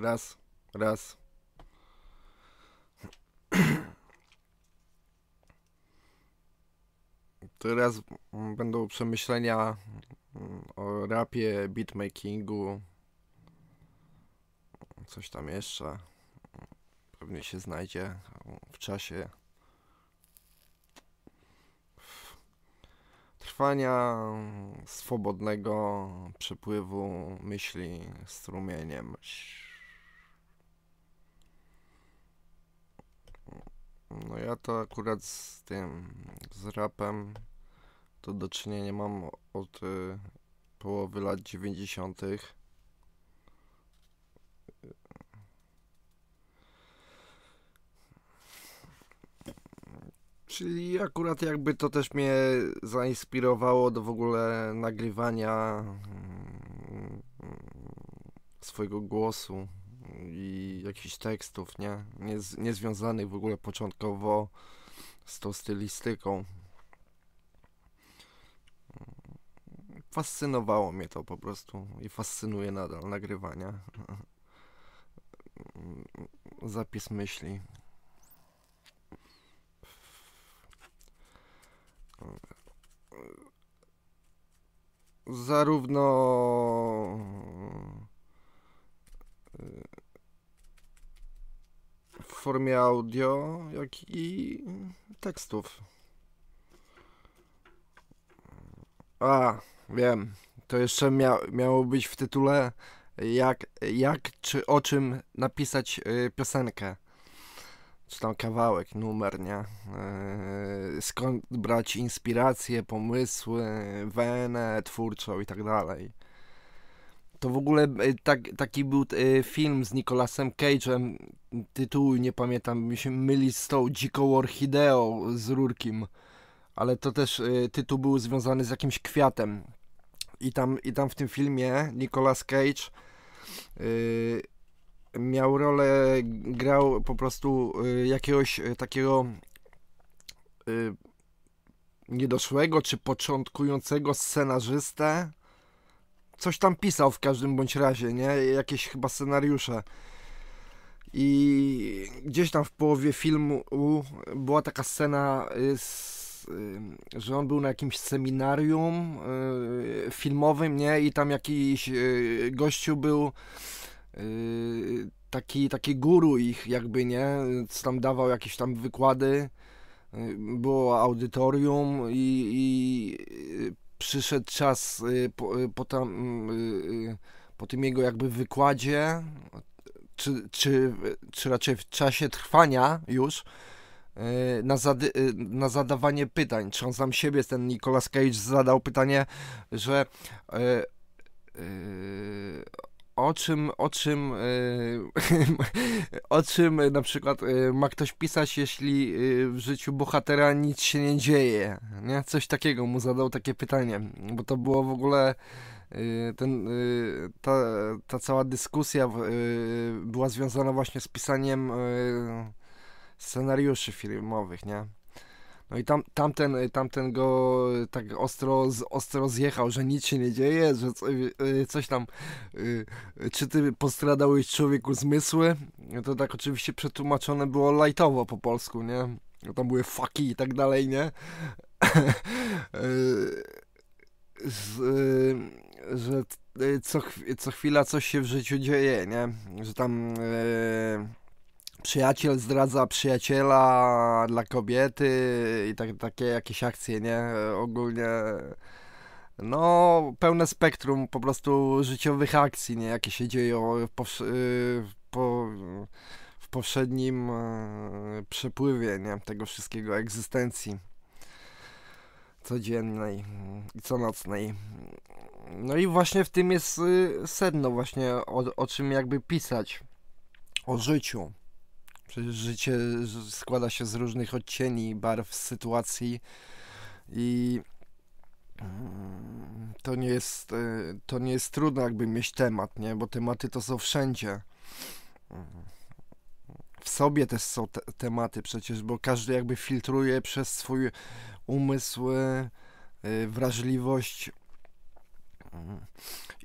Raz, raz. Teraz będą przemyślenia o rapie, beatmakingu. Coś tam jeszcze. Pewnie się znajdzie w czasie trwania swobodnego przepływu myśli strumieniem. No ja to akurat z tym, z rapem to do czynienia mam od y, połowy lat 90. Czyli akurat jakby to też mnie zainspirowało do w ogóle nagrywania mm, swojego głosu i jakichś tekstów, nie? nie niezwiązanych w ogóle początkowo z tą stylistyką. Fascynowało mnie to po prostu i fascynuje nadal nagrywania. Zapis myśli. Zarówno formie audio, jak i tekstów. A, wiem. To jeszcze mia miało być w tytule jak, jak czy o czym napisać y, piosenkę. Czy tam kawałek, numer, nie? Y, skąd brać inspiracje, pomysły, wenę twórczą i tak dalej. To w ogóle y, tak, taki był y, film z Nicolasem Cage'em, tytułu nie pamiętam, mi się myli z tą dziką orchideą z Rurkim, ale to też y, tytuł był związany z jakimś kwiatem. I tam, i tam w tym filmie Nicolas Cage miał rolę, grał po prostu jakiegoś takiego niedoszłego czy początkującego scenarzystę, coś tam pisał w każdym bądź razie, nie? Jakieś chyba scenariusze. I gdzieś tam w połowie filmu była taka scena, z, y, że on był na jakimś seminarium y, filmowym, nie? I tam jakiś y, gościu był taki, taki guru ich jakby, nie? Co tam dawał jakieś tam wykłady. Było audytorium i, i przyszedł czas y, po, y, po, tam, y, po tym jego jakby wykładzie, czy, czy, czy raczej w czasie trwania już, na, zady, na zadawanie pytań. Czy on sam siebie, ten Nicolas Cage, zadał pytanie, że o czym, o czym, o czym na przykład ma ktoś pisać, jeśli w życiu bohatera nic się nie dzieje, nie? Coś takiego mu zadał takie pytanie, bo to było w ogóle ten, ta, ta cała dyskusja była związana właśnie z pisaniem scenariuszy filmowych, nie? No i tam, tamten, tamten go tak ostro, ostro zjechał, że nic się nie dzieje, że y, coś tam, y, czy ty postradałeś człowieku zmysły? No to tak oczywiście przetłumaczone było lightowo po polsku, nie? No tam były fucky i tak dalej, nie? Z, że co, co chwila coś się w życiu dzieje, nie? Że tam przyjaciel zdradza przyjaciela dla kobiety i tak, takie jakieś akcje, nie? Ogólnie no pełne spektrum po prostu życiowych akcji, nie? Jakie się dzieją powsz- y, po, w powszednim e, przepływie, nie? Tego wszystkiego egzystencji codziennej i co nocnej. No i właśnie w tym jest y, sedno właśnie o, o czym jakby pisać. O życiu. Przecież życie składa się z różnych odcieni, barw, sytuacji i mm, to nie jest, e, to nie jest trudno jakby mieć temat, nie? Bo tematy to są wszędzie. W sobie też są te tematy przecież, bo każdy jakby filtruje przez swój umysł, e, wrażliwość mm,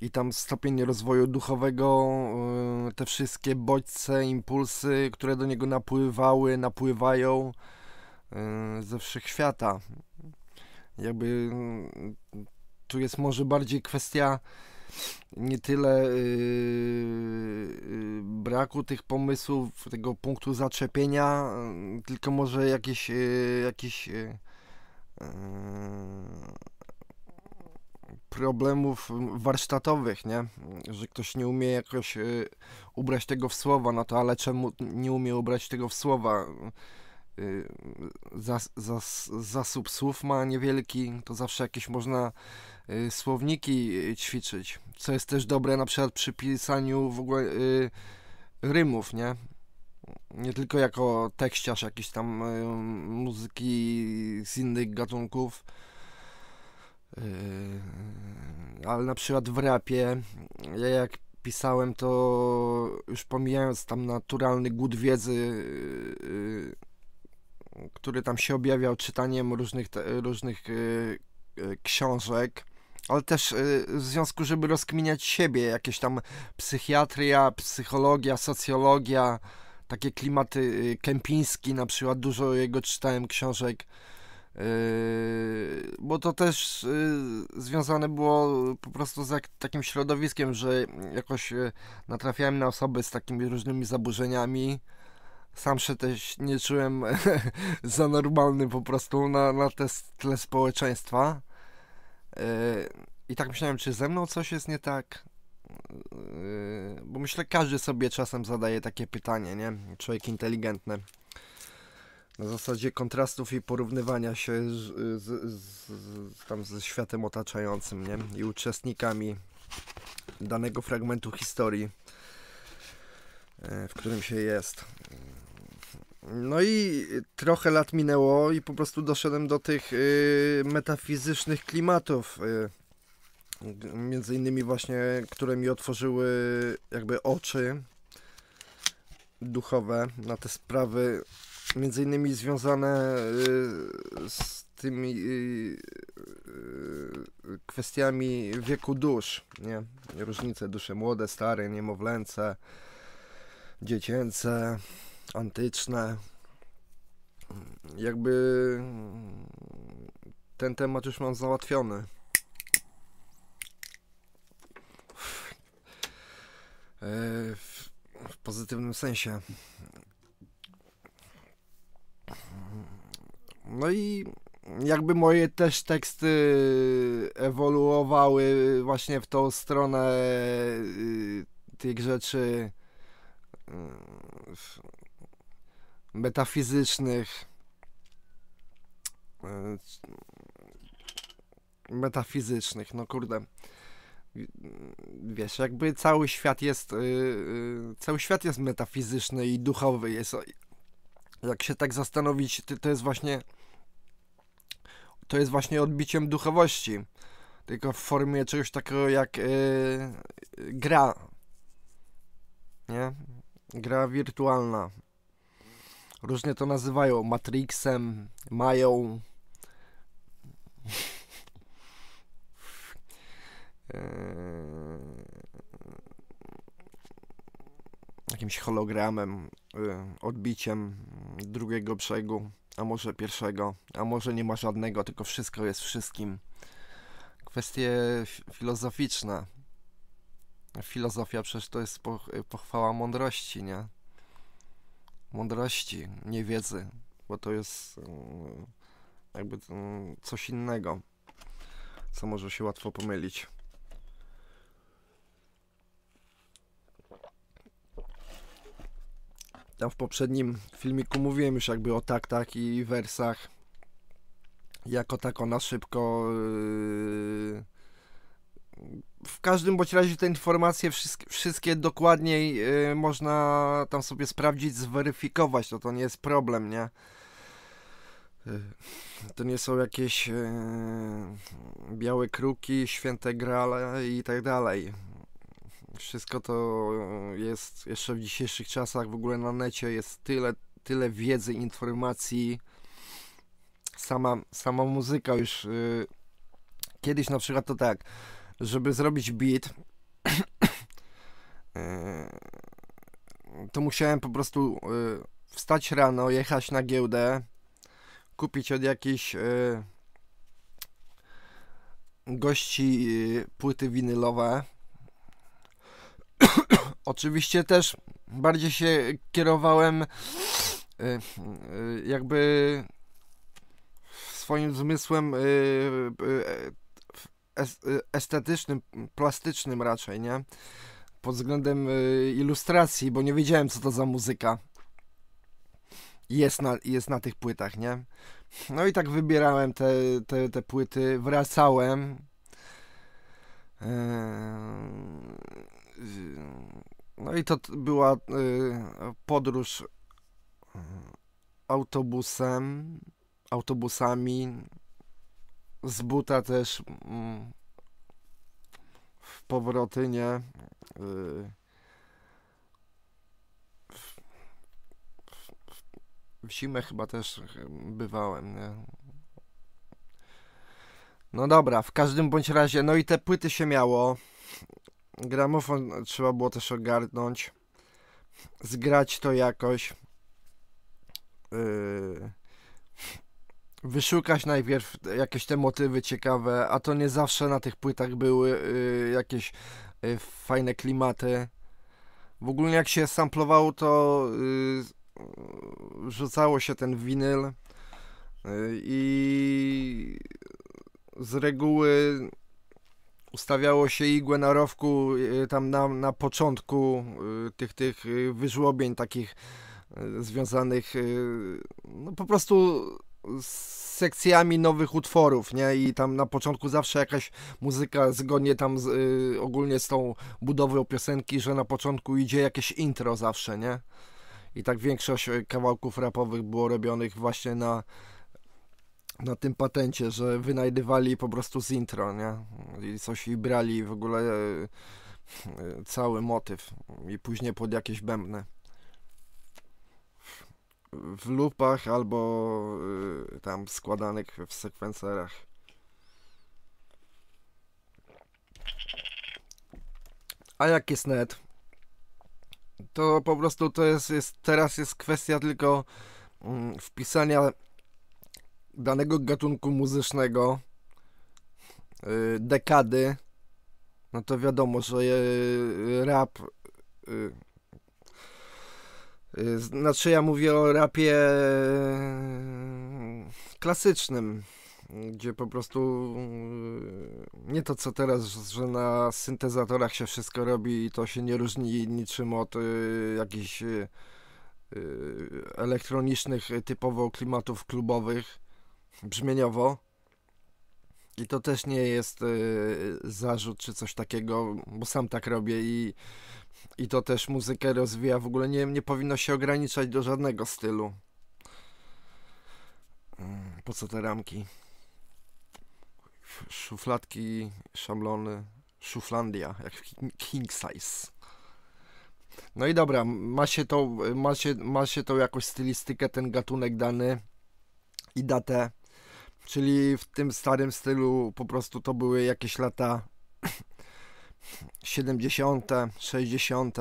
i tam stopień rozwoju duchowego, y, te wszystkie bodźce, impulsy, które do niego napływały, napływają y, ze wszechświata. Jakby y, tu jest może bardziej kwestia nie tyle braku tych pomysłów, tego punktu zaczepienia, tylko może jakieś, jakieś problemów warsztatowych, nie? Że ktoś nie umie jakoś y, ubrać tego w słowa, no to ale czemu nie umie ubrać tego w słowa? Y, zas, zas, zasób słów ma niewielki, to zawsze jakieś można y, słowniki ćwiczyć, co jest też dobre na przykład przy pisaniu w ogóle rymów, nie? Nie tylko jako tekściarz jakiś tam muzyki z innych gatunków, ale na przykład w rapie, ja jak pisałem, to już pomijając tam naturalny głód wiedzy, yy, który tam się objawiał czytaniem różnych, różnych yy, książek, ale też w związku, żeby rozkminiać siebie, jakieś tam psychiatria, psychologia, socjologia, takie klimaty Kępiński, na przykład dużo jego czytałem książek, Yy, bo to też yy, związane było po prostu z takim środowiskiem, że jakoś yy, natrafiałem na osoby z takimi różnymi zaburzeniami. Sam się też nie czułem za normalny po prostu na, na te tle społeczeństwa. I tak myślałem, czy ze mną coś jest nie tak. Bo myślę, każdy sobie czasem zadaje takie pytanie, nie? Człowiek inteligentny na zasadzie kontrastów i porównywania się z, z, z, tam ze światem otaczającym, nie? I uczestnikami danego fragmentu historii, e, w którym się jest. No i trochę lat minęło i po prostu doszedłem do tych y, metafizycznych klimatów, y, między innymi właśnie, które mi otworzyły jakby oczy duchowe na te sprawy między innymi związane y, z tymi y, y, kwestiami wieku dusz, nie? Różnice dusze młode, stare, niemowlęce, dziecięce, antyczne. Jakby ten temat już mam załatwiony. W, w pozytywnym sensie. No i jakby moje też teksty ewoluowały właśnie w tą stronę y, tych rzeczy y, metafizycznych y, metafizycznych, no kurde. Wiesz, jakby cały świat jest cały świat jest metafizyczny i duchowy jest jak się tak zastanowić, to jest właśnie to jest właśnie odbiciem duchowości, tylko w formie czegoś takiego jak yy, gra, nie? Gra wirtualna. Różnie to nazywają, Matrixem, mają. yy, jakimś hologramem, yy, odbiciem drugiego brzegu a może pierwszego, a może nie ma żadnego, tylko wszystko jest wszystkim. Kwestie filozoficzne. Filozofia przecież to jest pochwała mądrości, nie? Mądrości, nie wiedzy, bo to jest mm, jakby mm, coś innego, co może się łatwo pomylić. Tam w poprzednim filmiku mówiłem już jakby o taktach i wersach. Jako tako na szybko. Yy, w każdym bądź razie te informacje wszystkie, wszystkie dokładniej yy, można tam sobie sprawdzić, zweryfikować. To to nie jest problem, nie? Yy, to nie są jakieś białe kruki, święte grale i tak dalej wszystko to jest jeszcze w dzisiejszych czasach w ogóle na necie jest tyle, tyle wiedzy, informacji. Sama, sama muzyka już yy, kiedyś na przykład to tak żeby zrobić beat, e, to musiałem po prostu e, wstać rano, jechać na giełdę, kupić od jakichś gości płyty winylowe. Oczywiście też bardziej się kierowałem jakby swoim zmysłem estetycznym, plastycznym raczej, nie? Pod względem ilustracji, bo nie wiedziałem, co to za muzyka jest na, jest na tych płytach, nie? No i tak wybierałem te, te, te płyty, wracałem. No i to była y, podróż autobusem, autobusami, z buta też mm, w powroty, nie? Y, w zimę chyba też bywałem, nie? No dobra, w każdym bądź razie, no i te płyty się miało. Gramofon trzeba było też ogarnąć. Zgrać to jakoś. Yy, wyszukać najpierw jakieś te motywy ciekawe, a to nie zawsze na tych płytach były y, jakieś y, fajne klimaty. W ogóle jak się samplowało, to y, rzucało się ten winyl y, i z reguły ustawiało się igłę na rowku y, tam na, na początku y, tych, tych wyżłobień takich związanych no po prostu z sekcjami nowych utworów, nie? I tam na początku zawsze jakaś muzyka zgodnie tam z, y, ogólnie z tą budową piosenki, że na początku idzie jakieś intro zawsze, nie? I tak większość y, kawałków rapowych było robionych właśnie na na tym patencie, że wynajdywali po prostu z intro, nie? I coś i brali w ogóle y, y cały motyw i później pod jakieś bębny w lupach albo y, tam składanych w sekwencerach. A jak jest net? To po prostu to jest, jest teraz jest kwestia tylko mm, wpisania danego gatunku muzycznego y, dekady. No to wiadomo, że y, rap y, znaczy ja mówię o rapie klasycznym, gdzie po prostu nie to co teraz, że na syntezatorach się wszystko robi i to się nie różni niczym od jakichś elektronicznych typowo klimatów klubowych brzmieniowo. I to też nie jest zarzut czy coś takiego, bo sam tak robię i i to też muzykę rozwija. W ogóle nie, nie powinno się ograniczać do żadnego stylu. Mm, po co te ramki? Szufladki, szablony, szuflandia, jak king size. No i dobra, ma się to, ma się, ma się to jakąś stylistykę, ten gatunek dany i datę. Czyli w tym starym stylu po prostu to były jakieś lata 70., 60.,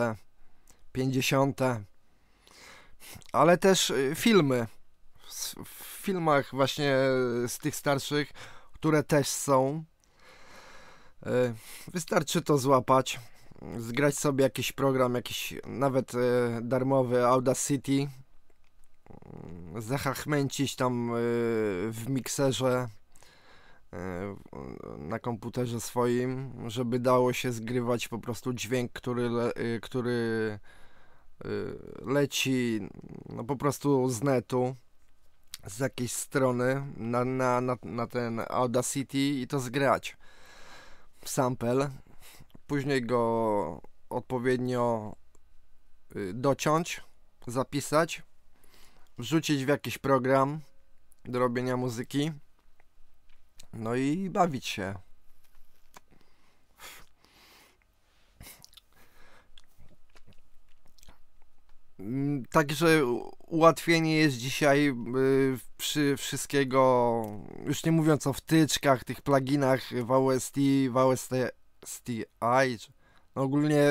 50., ale też y, filmy. W filmach właśnie z tych starszych, które też są. Y, wystarczy to złapać, zgrać sobie jakiś program, jakiś nawet y, darmowy Audacity, zachachmęcić tam w mikserze E, na komputerze swoim, żeby dało się zgrywać po prostu dźwięk, który, le, y, który leci no po prostu z netu, z jakiejś strony na, na, na, na ten Audacity i to zgrać. Sample, później go odpowiednio y, dociąć, zapisać, wrzucić w jakiś program do robienia muzyki no i bawić się. Mm, także ułatwienie jest dzisiaj y, przy wszystkiego, już nie mówiąc o wtyczkach, tych pluginach w OST, w. No ogólnie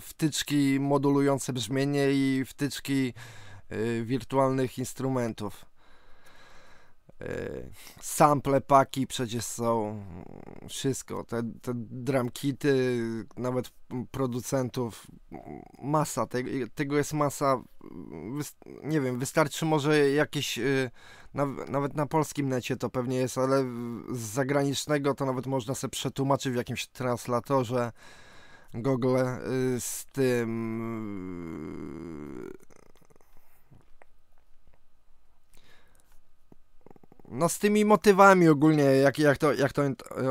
wtyczki modulujące brzmienie i wtyczki y, wirtualnych instrumentów. Y, sample paki przecież są wszystko, te, te dramkity, nawet producentów, masa, te, tego jest masa, nie wiem, wystarczy może jakieś, y, nawet na polskim necie to pewnie jest, ale z zagranicznego to nawet można sobie przetłumaczyć w jakimś translatorze Google y, z tym no z tymi motywami ogólnie, jak, jak, to, jak to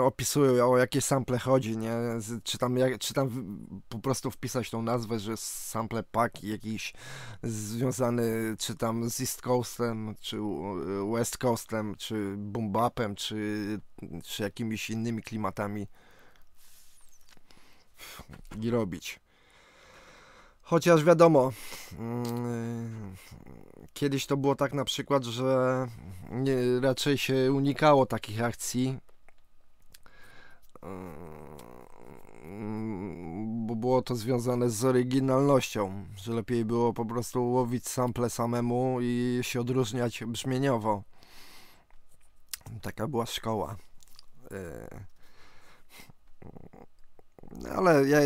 opisują, o jakie sample chodzi, nie? Czy tam, jak, czy tam po prostu wpisać tą nazwę, że sample pack jakiś związany, czy tam z East Coastem, czy West Coastem, czy boom bapem, czy, czy jakimiś innymi klimatami i robić. Chociaż wiadomo, mm, kiedyś to było tak na przykład, że nie, raczej się unikało takich akcji, mm, bo było to związane z oryginalnością, że lepiej było po prostu łowić sample samemu i się odróżniać brzmieniowo. Taka była szkoła. E, ale ja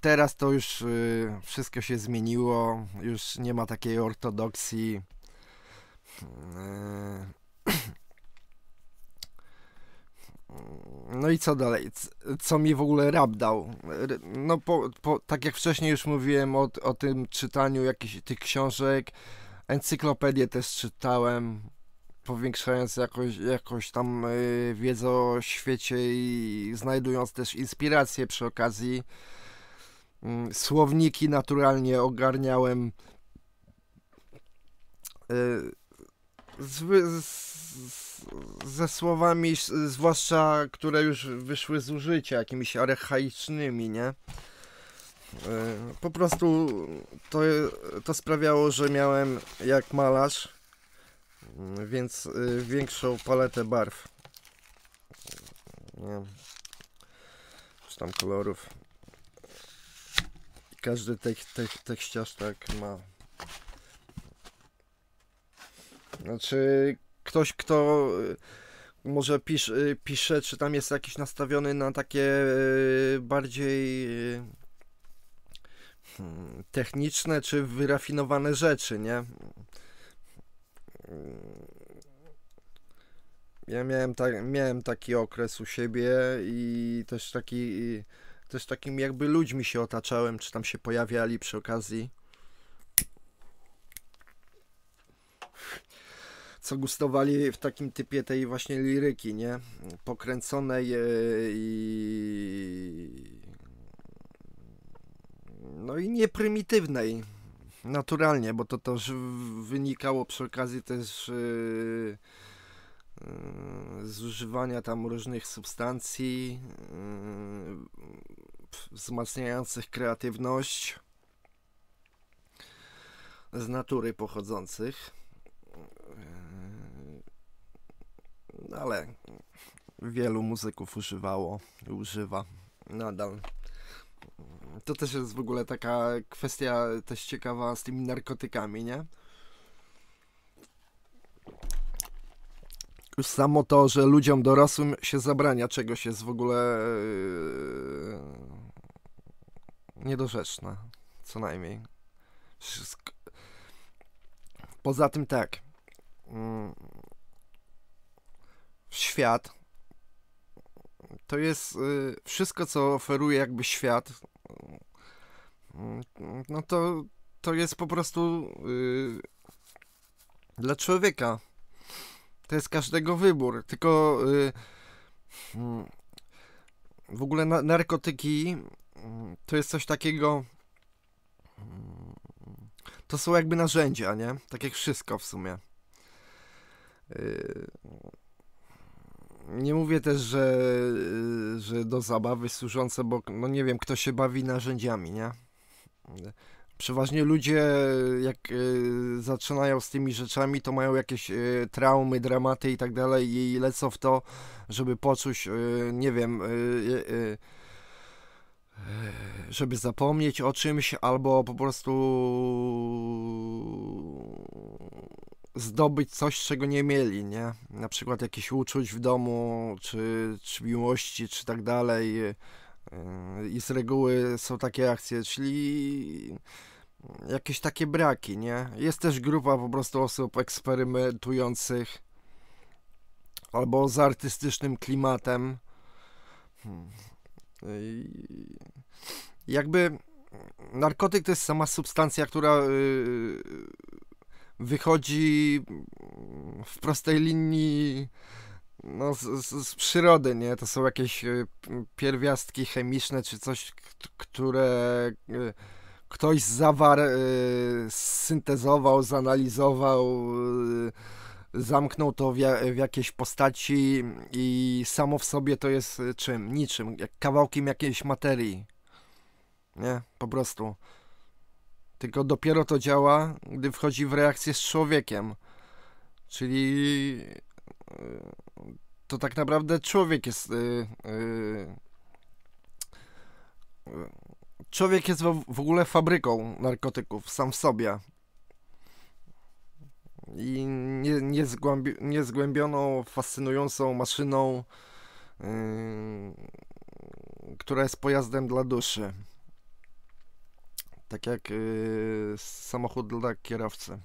teraz to już y, wszystko się zmieniło, już nie ma takiej ortodoksji. Y, no i co dalej? Co mi w ogóle rap dał? No, po, po, tak jak wcześniej już mówiłem o, o tym czytaniu jakichś tych książek, encyklopedię też czytałem, powiększając jakoś, jakoś tam y, wiedzę o świecie i znajdując też inspirację przy okazji. Mm, słowniki naturalnie ogarniałem. Y, z, z, ze słowami, zwłaszcza które już wyszły z użycia, jakimiś archaicznymi, nie? Y, po prostu to, to sprawiało, że miałem jak malarz, mm, więc y, większą paletę barw. Nie. Czy tam kolorów każdy tek, tek, tekściarz tak ma. Znaczy, ktoś, kto y, może pisz, y, pisze, czy tam jest jakiś nastawiony na takie y, bardziej hmm, techniczne, czy wyrafinowane rzeczy, nie? Ja miałem, tak, miałem taki okres u siebie i też taki też takim jakby ludźmi się otaczałem, czy tam się pojawiali przy okazji. Co gustowali w takim typie tej właśnie liryki, nie? Pokręconej e, i. No i nieprymitywnej. Naturalnie, bo to też wynikało przy okazji też. Yy zużywania tam różnych substancji yy, wzmacniających kreatywność z natury pochodzących. Yy, ale wielu muzyków używało, używa nadal. To też jest w ogóle taka kwestia też ciekawa z tymi narkotykami, nie? Już samo to, że ludziom dorosłym się zabrania czegoś jest w ogóle yy, niedorzeczne. Co najmniej. Poza tym tak. Yy, świat to jest yy, wszystko, co oferuje jakby świat. Yy, no to, to jest po prostu yy, dla człowieka to jest każdego wybór, tylko yy, w ogóle na, narkotyki mm, to jest coś takiego. Mm, to są jakby narzędzia, nie? Tak jak wszystko w sumie. Yy, nie mówię też, że, że do zabawy służące, bo no nie wiem, kto się bawi narzędziami, nie? Przeważnie ludzie, jak y, zaczynają z tymi rzeczami, to mają jakieś y, traumy, dramaty i tak dalej, i lecą w to, żeby poczuć, y, nie wiem, żeby zapomnieć o czymś, albo po prostu zdobyć coś, czego nie mieli, nie? Na przykład jakieś uczuć w domu, czy, czy miłości, czy tak dalej. I z reguły są takie akcje, czyli jakieś takie braki, nie? Jest też grupa po prostu osób eksperymentujących albo z artystycznym klimatem. Hmm. Jakby narkotyk to jest sama substancja, która y, wychodzi w prostej linii no, z, z, z, przyrody, nie? To są jakieś y, pierwiastki chemiczne czy coś, które y, ktoś zawarł, syntezował, zanalizował zamknął to w, w jakiejś postaci i samo w sobie to jest y, czym? Niczym, jak kawałkiem jakiejś materii. Nie? Po prostu. Tylko dopiero to działa, gdy wchodzi w reakcję z człowiekiem. Czyli y, to tak naprawdę człowiek jest. Yy, człowiek jest w, ogóle fabryką narkotyków sam w sobie i nie, niezgłębi, niezgłębioną, fascynującą maszyną, yy, która jest pojazdem dla duszy. Tak jak yy, samochód dla kierowcy.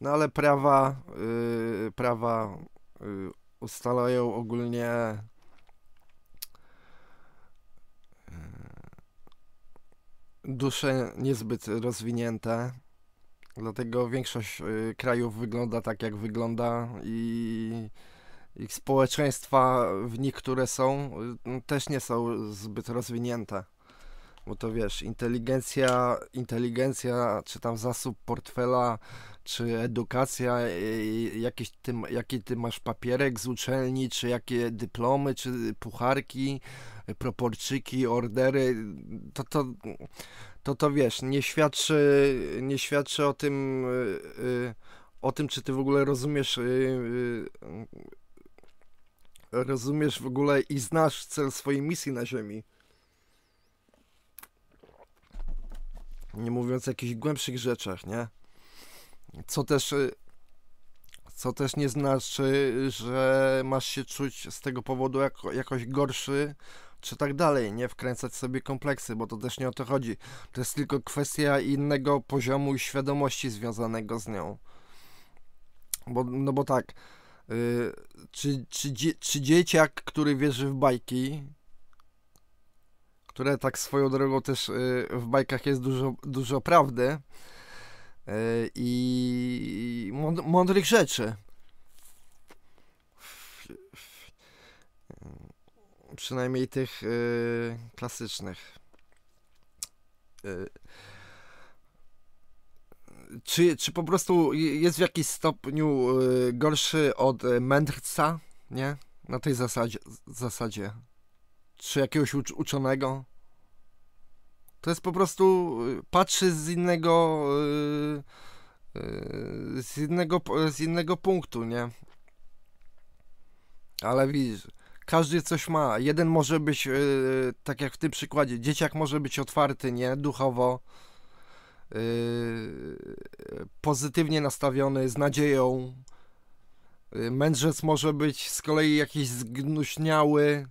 No ale prawa, yy, prawa yy, ustalają ogólnie yy, dusze niezbyt rozwinięte Dlatego większość y, krajów wygląda tak, jak wygląda i ich społeczeństwa w nich, które są, y, też nie są zbyt rozwinięte. Bo to wiesz, inteligencja, inteligencja, czy tam zasób portfela, czy edukacja, jakiś ty, jaki ty masz papierek z uczelni, czy jakie dyplomy, czy pucharki, proporczyki, ordery, to, to, to to wiesz, nie świadczy, nie świadczy o tym, y, y, o tym, czy ty w ogóle rozumiesz, y, rozumiesz w ogóle i znasz cel swojej misji na Ziemi. Nie mówiąc o jakichś głębszych rzeczach, nie? Co też, co też nie znaczy, że masz się czuć z tego powodu jako, jakoś gorszy czy tak dalej, nie wkręcać sobie kompleksy, bo to też nie o to chodzi. To jest tylko kwestia innego poziomu świadomości związanego z nią. Bo, no bo tak, yy, czy, czy, czy dzieciak, który wierzy w bajki, które tak swoją drogą też yy, w bajkach jest dużo, dużo prawdy yy, i mądrych rzeczy, przynajmniej tych yy, klasycznych. Czy, czy po prostu jest w jakiś stopniu gorszy od mędrca, nie? Na tej zasadzie, zasadzie. Czy jakiegoś ucz uczonego? To jest po prostu y, patrzy z innego y, y, z innego z innego punktu, nie? Ale widzisz, każdy coś ma. Jeden może być, tak jak w tym przykładzie, dzieciak może być otwarty, nie? Duchowo. Pozytywnie nastawiony, z nadzieją. Mędrzec może być z kolei jakiś zgnuśniały.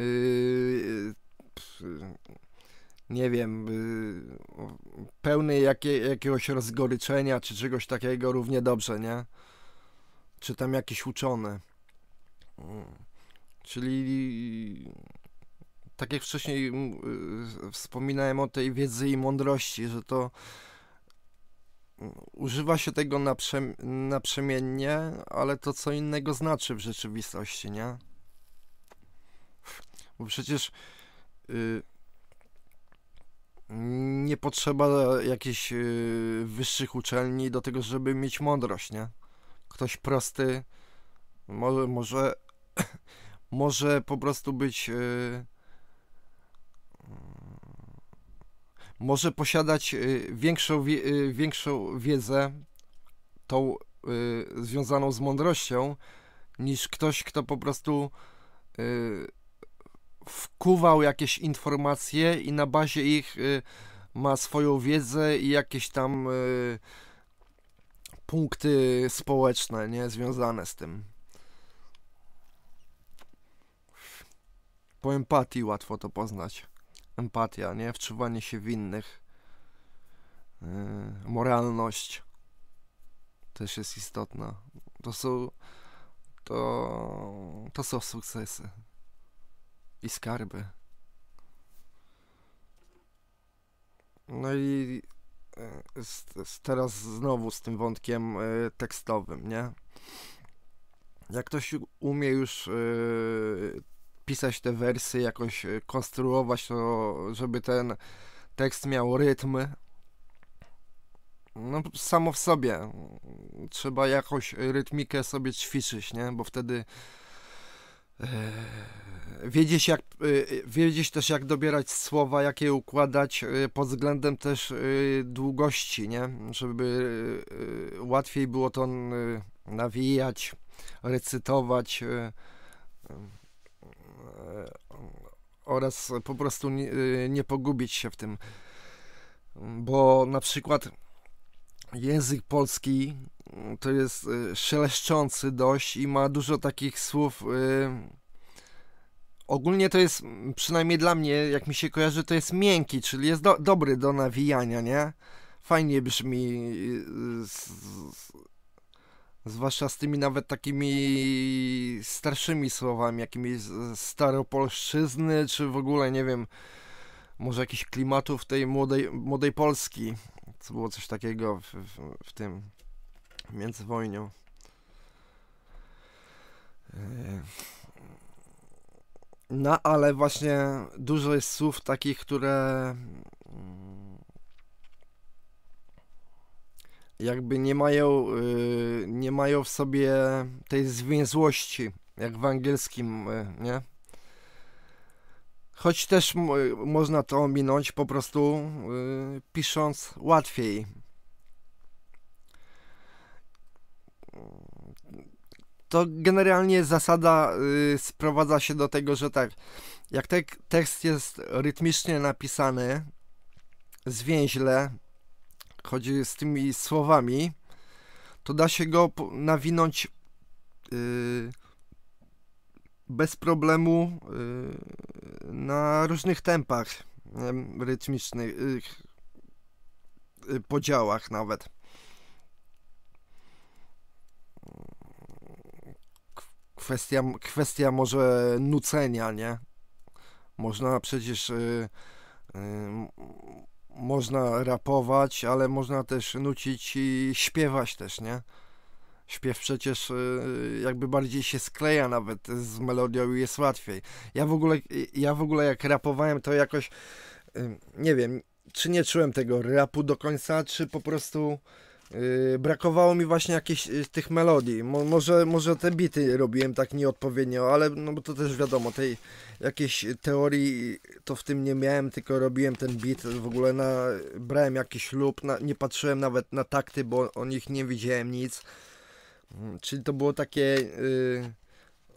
Yy, nie wiem, yy, pełny jakie, jakiegoś rozgoryczenia czy czegoś takiego równie dobrze, nie? Czy tam jakiś uczony. Mm. Czyli tak jak wcześniej wspominałem o tej wiedzy i mądrości, że to używa się tego naprzem naprzemiennie, ale to co innego znaczy w rzeczywistości, nie? Bo przecież yy, nie potrzeba jakichś yy, wyższych uczelni do tego, żeby mieć mądrość, nie? Ktoś prosty może, może może po prostu być. Yy, może posiadać yy, większą, yy, większą wiedzę, tą związaną z mądrością, niż ktoś, kto po prostu wkuwał jakieś informacje i na bazie ich y, ma swoją wiedzę i jakieś tam y, punkty społeczne, nie, związane z tym. Po empatii łatwo to poznać. Empatia, nie? Wczuwanie się w innych. Yy, moralność też jest istotna. To są to, to są sukcesy i skarby. No i e, teraz znowu z tym wątkiem e, tekstowym, nie? Jak ktoś umie już e, pisać te wersy, jakoś konstruować to, żeby ten tekst miał rytm, no samo w sobie trzeba jakoś rytmikę sobie ćwiczyć, nie? Bo wtedy wiedzieć, jak, y, wiedzieć też jak dobierać słowa, jak je układać y, pod względem też długości, nie? Żeby łatwiej było to nawijać, recytować oraz po prostu nie, nie pogubić się w tym. Bo na przykład język polski to jest szeleszczący dość i ma dużo takich słów ogólnie to jest, przynajmniej dla mnie, jak mi się kojarzy, to jest miękki, czyli jest do, dobry do nawijania, nie? Fajnie brzmi, z, z, zwłaszcza z tymi nawet takimi starszymi słowami, jakimiś staropolszczyzny, czy w ogóle, nie wiem, może jakichś klimatów tej młodej, młodej Polski, co było coś takiego w, w, w tym międzywojniu. Yy. No, ale właśnie dużo jest słów takich, które mm, jakby nie mają, y, nie mają w sobie tej zwięzłości, jak w angielskim, y, nie? Choć też można to ominąć po prostu y, pisząc łatwiej to generalnie zasada y, sprowadza się do tego, że tak, jak te, tekst jest rytmicznie napisany, zwięźle, chodzi z tymi słowami, to da się go nawinąć y, bez problemu y, na różnych tempach rytmicznych, podziałach nawet. Kwestia, kwestia może nucenia, nie? Można przecież yy, yy, można rapować, ale można też nucić i śpiewać też, nie? Śpiew przecież yy, jakby bardziej się skleja nawet z melodią i jest łatwiej. Ja w ogóle, ja w ogóle jak rapowałem, to jakoś y, nie wiem, czy nie czułem tego rapu do końca, czy po prostu Yy, brakowało mi właśnie jakichś yy, tych melodii. Mo, może, może te bity robiłem tak nieodpowiednio, ale no bo to też wiadomo, tej jakiejś teorii to w tym nie miałem, tylko robiłem ten beat, w ogóle na, brałem jakiś lub, nie patrzyłem nawet na takty, bo o nich nie widziałem nic. Hmm, czyli to było takie, yy,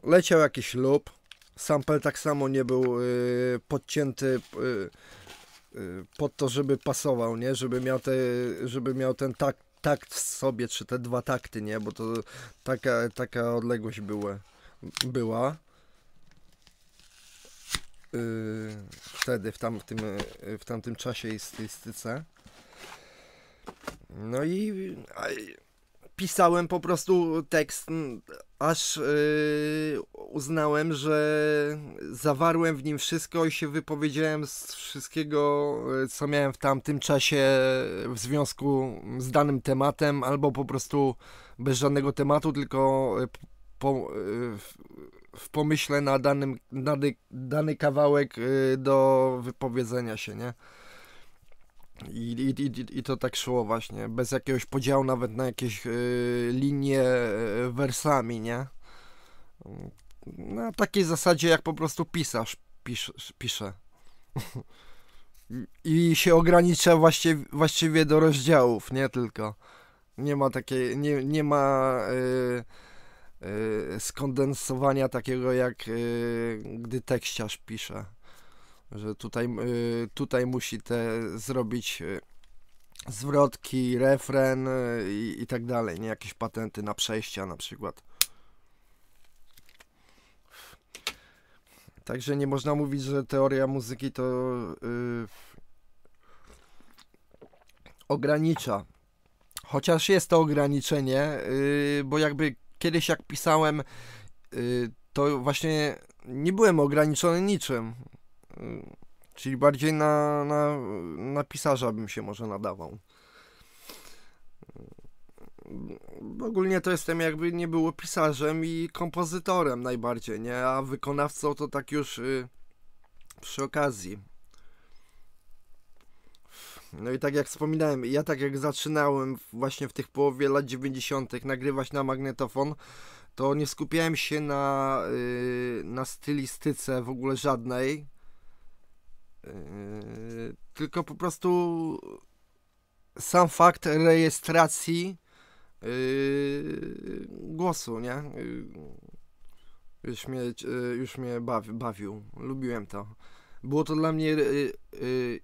leciał jakiś lub, sample tak samo nie był yy, podcięty yy, pod to, żeby pasował, nie? Żeby miał, te, żeby miał ten takt takt w sobie, czy te dwa takty, nie? Bo to taka, taka odległość była. była. Yy, wtedy, w, tam, w, tym, w tamtym czasie i styce. No i pisałem po prostu tekst, aż yy, uznałem, że zawarłem w nim wszystko i się wypowiedziałem z wszystkiego, y, co miałem w tamtym czasie w związku z danym tematem, albo po prostu bez żadnego tematu, tylko y, po, y, w pomyśle na danym, dany, dany kawałek do wypowiedzenia się, nie? I, i, I to tak szło właśnie, bez jakiegoś podziału nawet na jakieś y, linie y, wersami, nie? Na takiej zasadzie jak po prostu pisarz pisz, pisze. I się ogranicza właściwie, właściwie do rozdziałów, nie tylko. Nie ma takiej, nie, nie ma y, y, skondensowania takiego jak y, gdy tekściarz pisze. Że tutaj, y, tutaj musi te zrobić y, zwrotki, refren y, i, i tak dalej, nie jakieś patenty na przejścia na przykład. Także nie można mówić, że teoria muzyki to yy, ogranicza. Chociaż jest to ograniczenie, yy, bo jakby kiedyś jak pisałem, yy, to właśnie nie byłem ograniczony niczym. Yy, czyli bardziej na, na, na pisarza bym się może nadawał. Ogólnie to jestem jakby nie było pisarzem i kompozytorem najbardziej, nie? A wykonawcą to tak już yy, przy okazji. No i tak jak wspominałem, ja tak jak zaczynałem właśnie w tych połowie lat 90. nagrywać na magnetofon, to nie skupiałem się na, yy, na stylistyce w ogóle żadnej. Yy, tylko po prostu sam fakt rejestracji yy, głosu, nie? Yy, już mnie, yy, już mnie bawi, bawił. Lubiłem to. Było to dla mnie yy,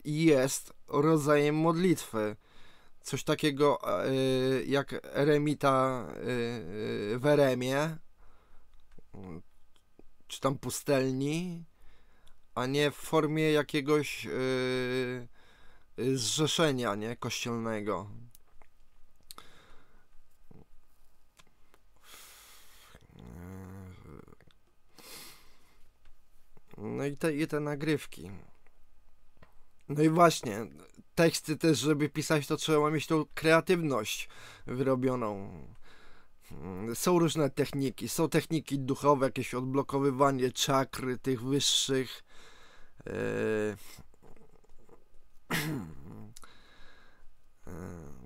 i jest rodzajem modlitwy. Coś takiego jak eremita w eremie, czy tam pustelni, a nie w formie jakiegoś yy, zrzeszenia, nie? Kościelnego. No i te, i te nagrywki. No i właśnie, teksty też, żeby pisać, to trzeba mieć tą kreatywność wyrobioną. Są różne techniki. Są techniki duchowe, jakieś odblokowywanie czakry tych wyższych. Yy...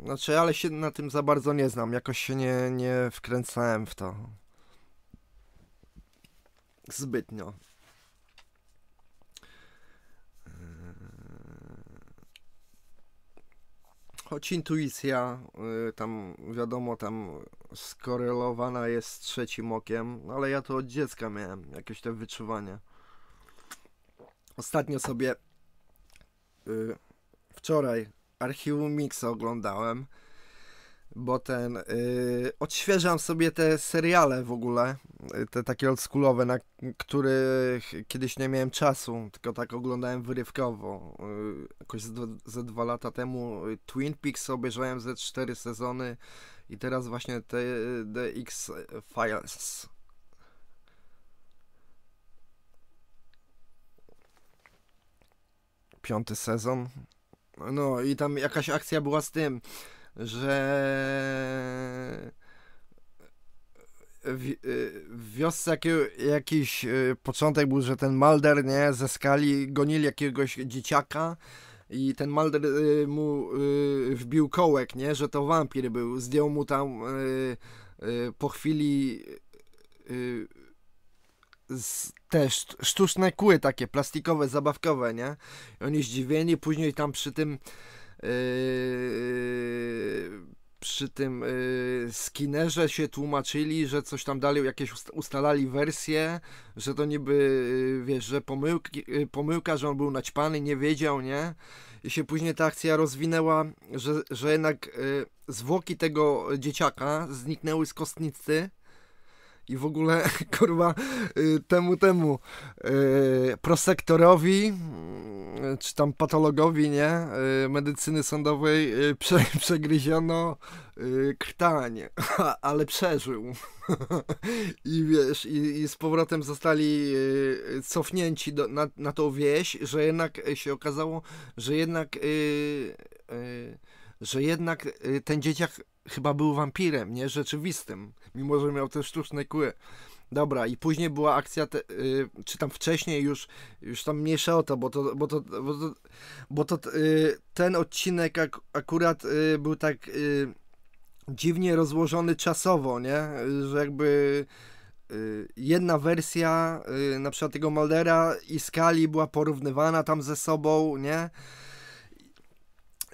Znaczy, ale się na tym za bardzo nie znam. Jakoś się nie, nie wkręcałem w to. Zbytnio. choć intuicja y, tam wiadomo tam skorelowana jest z trzecim okiem, ale ja to od dziecka miałem jakieś te wyczuwanie. Ostatnio sobie y, wczoraj archiwum Mixa oglądałem bo ten yy, odświeżam sobie te seriale w ogóle, y, te takie oldschoolowe, na których kiedyś nie miałem czasu, tylko tak oglądałem wyrywkowo. Yy, jakoś ze, dwa lata temu y, Twin Peaks obejrzałem ze cztery sezony i teraz właśnie te The X Piąty sezon. No i tam jakaś akcja była z tym że w, w wiosce jakiś y, początek był, że ten Malder, nie, ze skali gonili jakiegoś dzieciaka i ten Malder y, mu y, wbił kołek, nie, że to wampir był, zdjął mu tam po chwili też sztuczne kły takie plastikowe, zabawkowe, nie? I oni zdziwieni, później tam przy tym Yy, przy tym yy, Skinnerze się tłumaczyli, że coś tam dalej, jakieś ustalali wersje, że to niby, yy, wiesz, że pomyłki, pomyłka, że on był naćpany, nie wiedział, nie? I się później ta akcja rozwinęła, że, że jednak zwłoki tego dzieciaka zniknęły z kostnicy i w ogóle, kurwa, y, temu, temu yy, prosektorowi, yy, czy tam patologowi, nie, medycyny sądowej prze, przegryziono krtań, ale przeżył. I wiesz, i, i, z powrotem zostali cofnięci do, na, na tą wieś, że jednak się okazało, że jednak że jednak ten dzieciak chyba był wampirem, nie rzeczywistym, mimo że miał te sztuczne kły. Dobra, i później była akcja, te, yy, czy tam wcześniej już, już tam mniejsza o to, bo to, bo to, bo to, bo to yy, ten odcinek ak akurat yy, był tak y, dziwnie rozłożony czasowo, nie, że jakby y, jedna wersja y, na przykład tego Maldera i Skali była porównywana tam ze sobą, nie,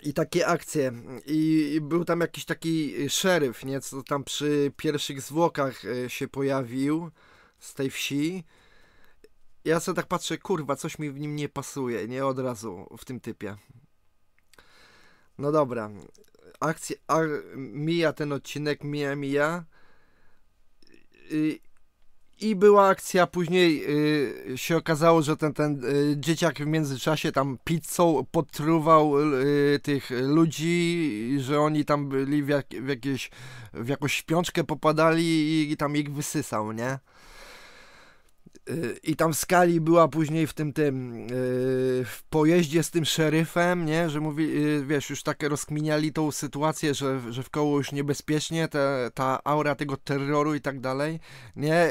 i takie akcje. I, I, był tam jakiś taki szeryf, nie? Co tam przy pierwszych zwłokach e, się pojawił z tej wsi. Ja sobie tak patrzę, kurwa, coś mi w nim nie pasuje, nie? Od razu w tym typie. No dobra. Akcja, a, mija ten odcinek, mija, mija. I, i była akcja, później y, się okazało, że ten, ten y, dzieciak w międzyczasie tam pizzą potruwał y, tych ludzi, że oni tam byli w, jak, w, jakieś, w jakąś śpiączkę popadali i, i tam ich wysysał, nie? Y, I tam w skali była później w tym tym yy, w pojeździe z tym szeryfem, nie, że mówi, yy, wiesz, już tak rozkminiali tą sytuację, że, że w koło już niebezpiecznie, te, ta aura tego terroru i tak dalej, nie,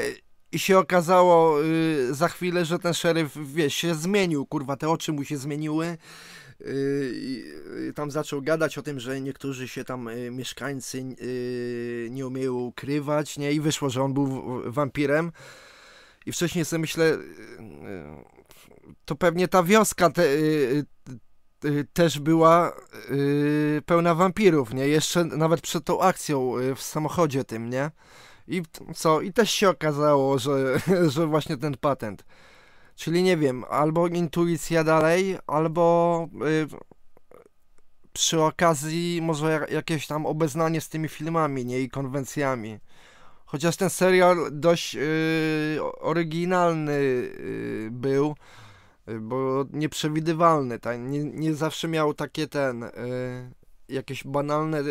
i się okazało yy, za chwilę, że ten szeryf, wiesz, się zmienił, kurwa, te oczy mu się zmieniły. I tam zaczął gadać o tym, że niektórzy się tam y, mieszkańcy y, nie umieją ukrywać, nie? I wyszło, że on był wampirem. I wcześniej sobie myślę, y, to pewnie ta wioska te, też była pełna wampirów, nie? Jeszcze nawet przed tą akcją w samochodzie tym, nie? I co? I też się okazało, że, że właśnie ten patent. Czyli nie wiem, albo intuicja dalej, albo y, przy okazji może jakieś tam obeznanie z tymi filmami, nie i konwencjami. Chociaż ten serial dość y, oryginalny y, był, bo nieprzewidywalny, tak? nie, nie zawsze miał takie ten, jakieś banalne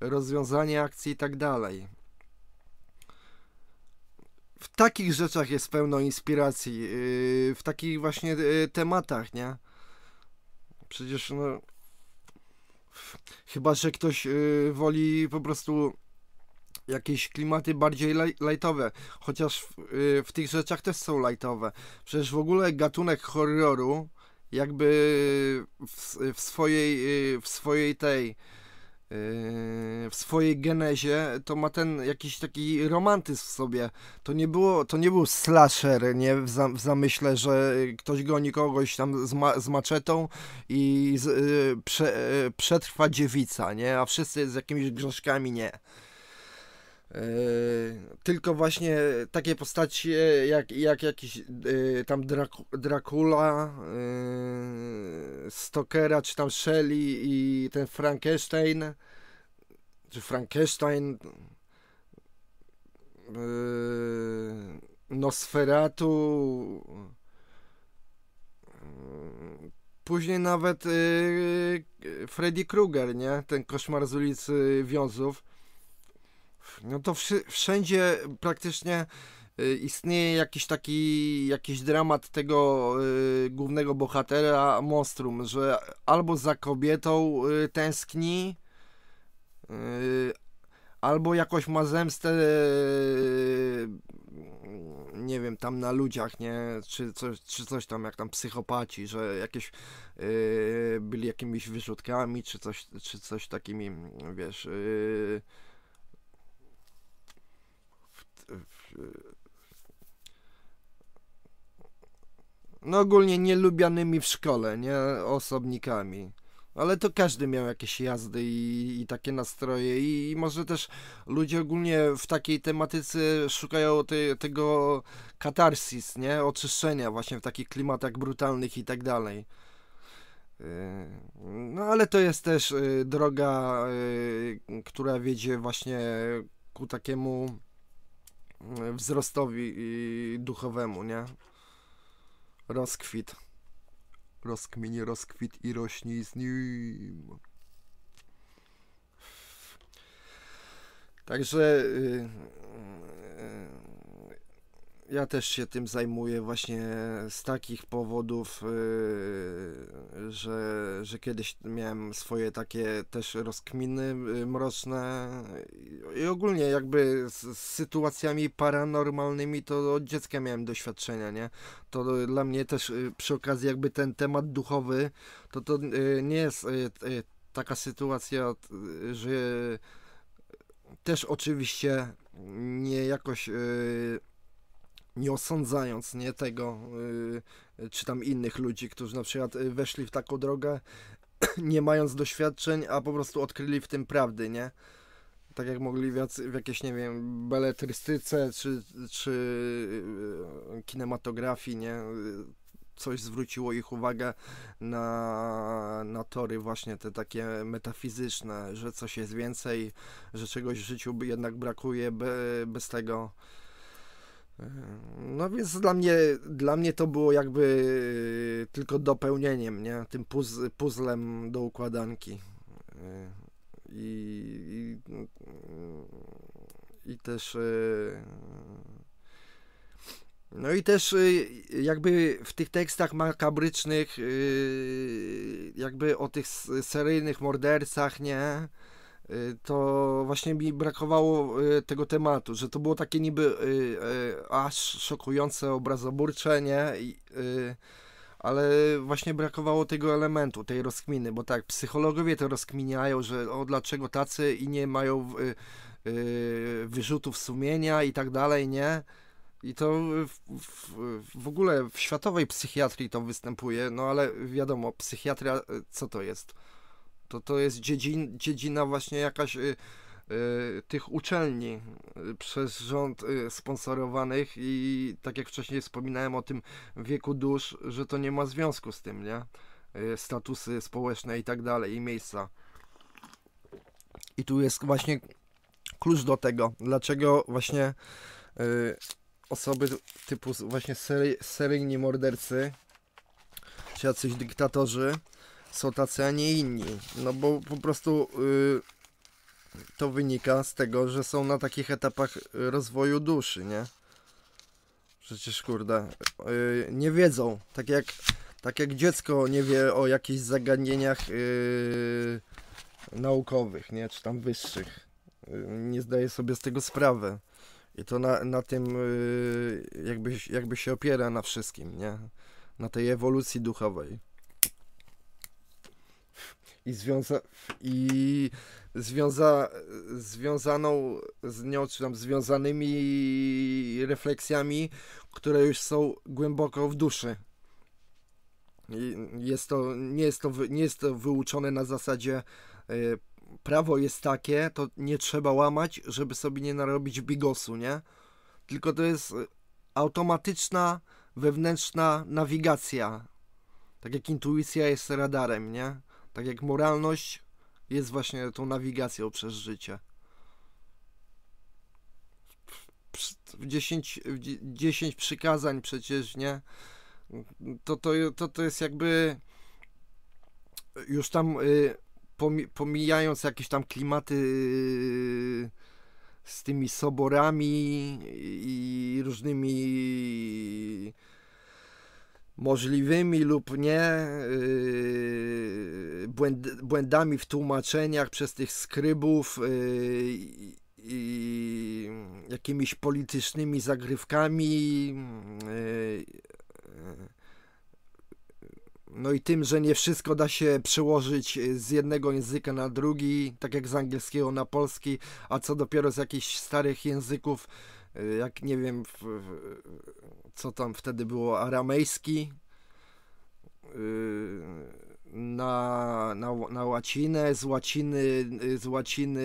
rozwiązanie akcji i tak dalej w takich rzeczach jest pełno inspiracji, yy, w takich właśnie yy, tematach, nie? Przecież no. Chyba, że ktoś yy, woli po prostu jakieś klimaty bardziej lightowe, chociaż w, w, tych rzeczach też są lightowe. Przecież w ogóle gatunek horroru jakby w, w swojej w swojej tej w swojej genezie to ma ten jakiś taki romantyzm w sobie. To nie było, to nie był slasher, nie w, za, w zamyśle, że ktoś goni kogoś tam z, ma, z maczetą i z, yy, prze, yy, przetrwa dziewica, nie? A wszyscy z jakimiś grzeszkami nie. Yy, tylko właśnie takie postaci jak, jak jakiś yy, tam Dracula, yy, Stokera, czy tam Shelley i ten Frankenstein, czy Frankenstein, Nosferatu, później nawet Freddy Krueger, nie? Ten koszmar z ulicy Wiązów no to wszędzie praktycznie y, istnieje jakiś taki, jakiś dramat tego y, głównego bohatera, monstrum, że albo za kobietą y, tęskni, y, albo jakoś ma zemstę, y, nie wiem, tam na ludziach, nie, czy coś, czy coś tam, jak tam psychopaci, że jakieś y, byli jakimiś wyrzutkami, czy coś, czy coś takimi, wiesz, no ogólnie nielubianymi w szkole, nie osobnikami. Ale to każdy miał jakieś jazdy i, i takie nastroje i, i, może też ludzie ogólnie w takiej tematyce szukają te, tego katarsis, nie? Oczyszczenia właśnie w takich klimatach brutalnych i tak dalej. Yy, no ale to jest też y, droga, która wiedzie właśnie ku takiemu wzrostowi duchowemu, nie? Rozkwit. Rozkminie rozkwit i rośnie z nim. Także yy, ja też się tym zajmuję właśnie z takich powodów, yy, że, że kiedyś miałem swoje takie też rozkminy yy, mroczne i ogólnie jakby z, z, sytuacjami paranormalnymi to od dziecka miałem doświadczenia, nie? To dla mnie też yy, przy okazji jakby ten temat duchowy, to to yy, nie jest yy, yy, taka sytuacja, że też oczywiście nie jakoś nie osądzając nie tego, yy, czy tam innych ludzi, którzy na przykład y, weszli w taką drogę, nie mając doświadczeń, a po prostu odkryli w tym prawdy, nie? Tak jak mogli w, w jakiejś, nie wiem, beletrystyce czy, czy e, kinematografii, nie? Coś zwróciło ich uwagę na, na tory właśnie te takie metafizyczne, że coś jest więcej, że czegoś w życiu jednak brakuje be, bez tego. No więc dla mnie, dla mnie to było jakby tylko dopełnieniem, nie? Tym puz, puzzlem do układanki. I, i, i też no i też jakby w tych tekstach makabrycznych jakby o tych seryjnych mordercach, nie? Y, to właśnie mi brakowało y, tego tematu, że to było takie niby y, aż szokujące, obrazoburcze, nie? ale właśnie brakowało tego elementu, tej rozkminy, bo tak, psychologowie to rozkminiają, że o dlaczego tacy i nie mają wyrzutów sumienia i tak dalej, nie? I to w, w, w, ogóle w światowej psychiatrii to występuje, no ale wiadomo, psychiatria co to jest? To to jest dziedzin, dziedzina właśnie jakaś y, y, tych uczelni y, przez rząd y, sponsorowanych i tak jak wcześniej wspominałem o tym wieku dusz, że to nie ma związku z tym, nie? Y, statusy społeczne i tak dalej i miejsca. I tu jest właśnie klucz do tego, dlaczego właśnie y, osoby typu właśnie sery, seryjni mordercy czy jacyś dyktatorzy są tacy, a nie inni. No bo po prostu y, to wynika z tego, że są na takich etapach rozwoju duszy, nie? Przecież kurde, y, nie wiedzą. Tak jak, tak jak dziecko nie wie o jakichś zagadnieniach y, naukowych, nie? Czy tam wyższych. nie zdaje sobie z tego sprawy. I to na, na tym jakby, jakby się opiera na wszystkim, nie? Na tej ewolucji duchowej i, związa i związa związaną z nią, czy tam związanymi refleksjami, które już są głęboko w duszy. Jest to, nie, jest to, nie jest to wyuczone na zasadzie y, prawo jest takie, to nie trzeba łamać, żeby sobie nie narobić bigosu, nie? Tylko to jest automatyczna, wewnętrzna nawigacja. Tak jak intuicja jest radarem, nie? Tak jak moralność jest właśnie tą nawigacją przez życie. W 10, 10 przykazań przecież, nie? To, to, to, to jest jakby już tam y, pomijając jakieś tam klimaty y, z tymi soborami i różnymi możliwymi lub nie yy, błęd, błędami w tłumaczeniach przez tych skrybów yy, i jakimiś politycznymi zagrywkami yy, no i tym, że nie wszystko da się przełożyć z jednego języka na drugi, tak jak z angielskiego na polski, a co dopiero z jakichś starych języków, jak nie wiem, w, w, co tam wtedy było, aramejski yy, na, na, na łacinę, z łaciny, z łaciny,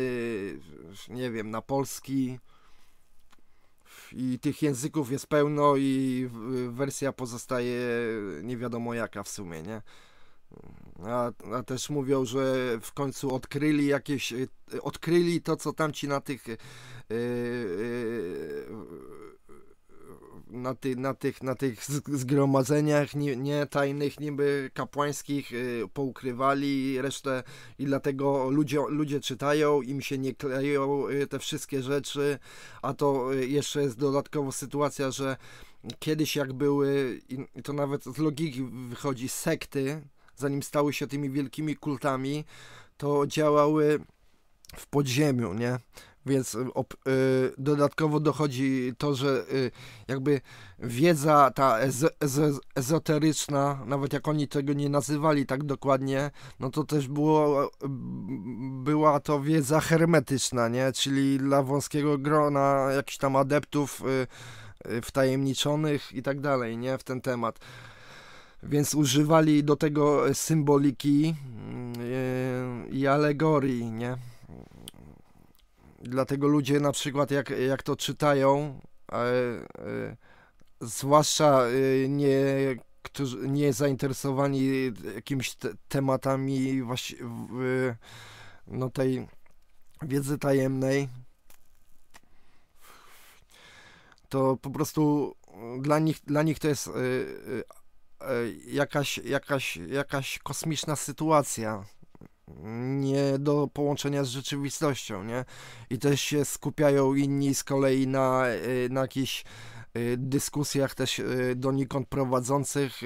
nie wiem, na polski. I tych języków jest pełno i wersja pozostaje nie wiadomo jaka w sumie, nie? A, a, też mówią, że w końcu odkryli jakieś, odkryli to, co tamci na tych na, ty, na, tych, na tych zgromadzeniach nie, nie tajnych, niby kapłańskich y, poukrywali resztę i dlatego ludzie, ludzie czytają, im się nie kleją y, te wszystkie rzeczy, a to y, jeszcze jest dodatkowo sytuacja, że kiedyś jak były, i to nawet z logiki wychodzi, sekty, zanim stały się tymi wielkimi kultami, to działały w podziemiu, nie? Więc y, y, dodatkowo dochodzi to, że y, jakby wiedza ta ez, ez, ezoteryczna, nawet jak oni tego nie nazywali tak dokładnie, no to też było, była to wiedza hermetyczna, nie? Czyli dla wąskiego grona jakichś tam adeptów y, y, wtajemniczonych i tak dalej, nie? W ten temat. Więc używali do tego symboliki, i alegorii, nie? Dlatego ludzie na przykład jak, jak to czytają, e, e, zwłaszcza e, nie, którzy nie zainteresowani jakimiś te, tematami właśnie w, no tej wiedzy tajemnej, to po prostu dla nich, dla nich to jest y, jakaś, jakaś, jakaś kosmiczna sytuacja nie do połączenia z rzeczywistością, nie? I też się skupiają inni z kolei na, na jakichś dyskusjach też donikąd prowadzących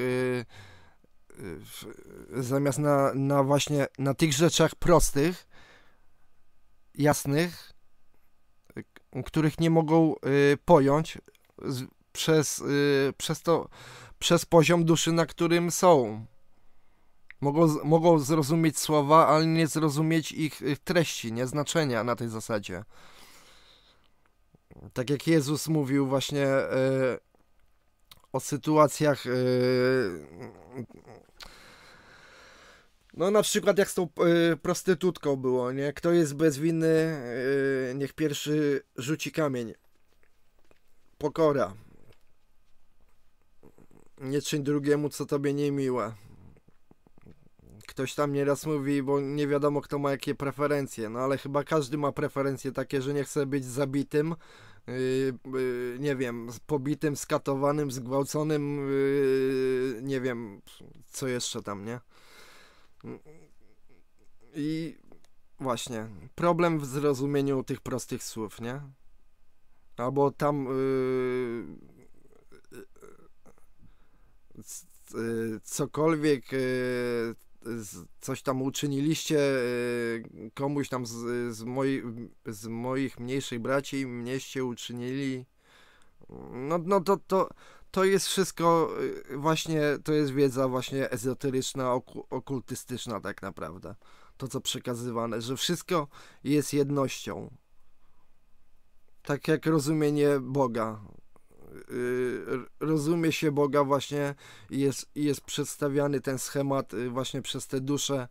zamiast na, na właśnie na tych rzeczach prostych, jasnych, których nie mogą pojąć, przez, przez to, przez poziom duszy, na którym są. Mogą, mogą zrozumieć słowa, ale nie zrozumieć ich, ich treści, nie znaczenia na tej zasadzie. Tak jak Jezus mówił właśnie yy, o sytuacjach yy, no na przykład jak z tą y, prostytutką było, nie? Kto jest bezwinny, y, niech pierwszy rzuci kamień. Pokora. Nie czyń drugiemu, co tobie nie miłe. Ktoś tam nieraz mówi, bo nie wiadomo kto ma jakie preferencje, no ale chyba każdy ma preferencje takie, że nie chce być zabitym, yy, yy, nie wiem, pobitym, skatowanym, zgwałconym, yy, nie wiem, co jeszcze tam, nie? I właśnie, problem w zrozumieniu tych prostych słów, nie? Albo tam yy, Y, cokolwiek y, coś tam uczyniliście y, komuś tam z, z, moi, z moich mniejszych braci, mnieście uczynili, no, no to, to, to jest wszystko właśnie, to jest wiedza właśnie ezoteryczna, okultystyczna tak naprawdę. To, co przekazywane, że wszystko jest jednością. Tak jak rozumienie Boga. Y, rozumie się Boga właśnie i jest, jest przedstawiany ten schemat y, właśnie przez te dusze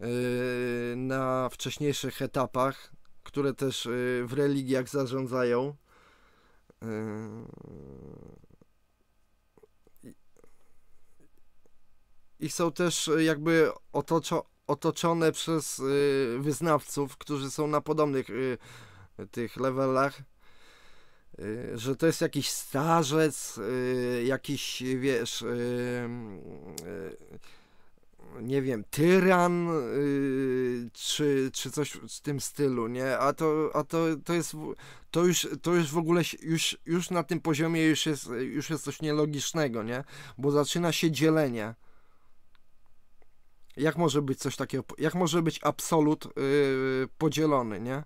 y, na wcześniejszych etapach, które też w religiach zarządzają. I są też jakby otoczo, otoczone przez wyznawców, którzy są na podobnych tych levelach że to jest jakiś starzec, y, jakiś, wiesz, y, nie wiem, tyran, czy, czy coś w tym stylu, nie? A to, a to, to jest, to już, to już w ogóle, już, już na tym poziomie już jest, już jest coś nielogicznego, nie? Bo zaczyna się dzielenie. Jak może być coś takiego, jak może być absolut podzielony, nie?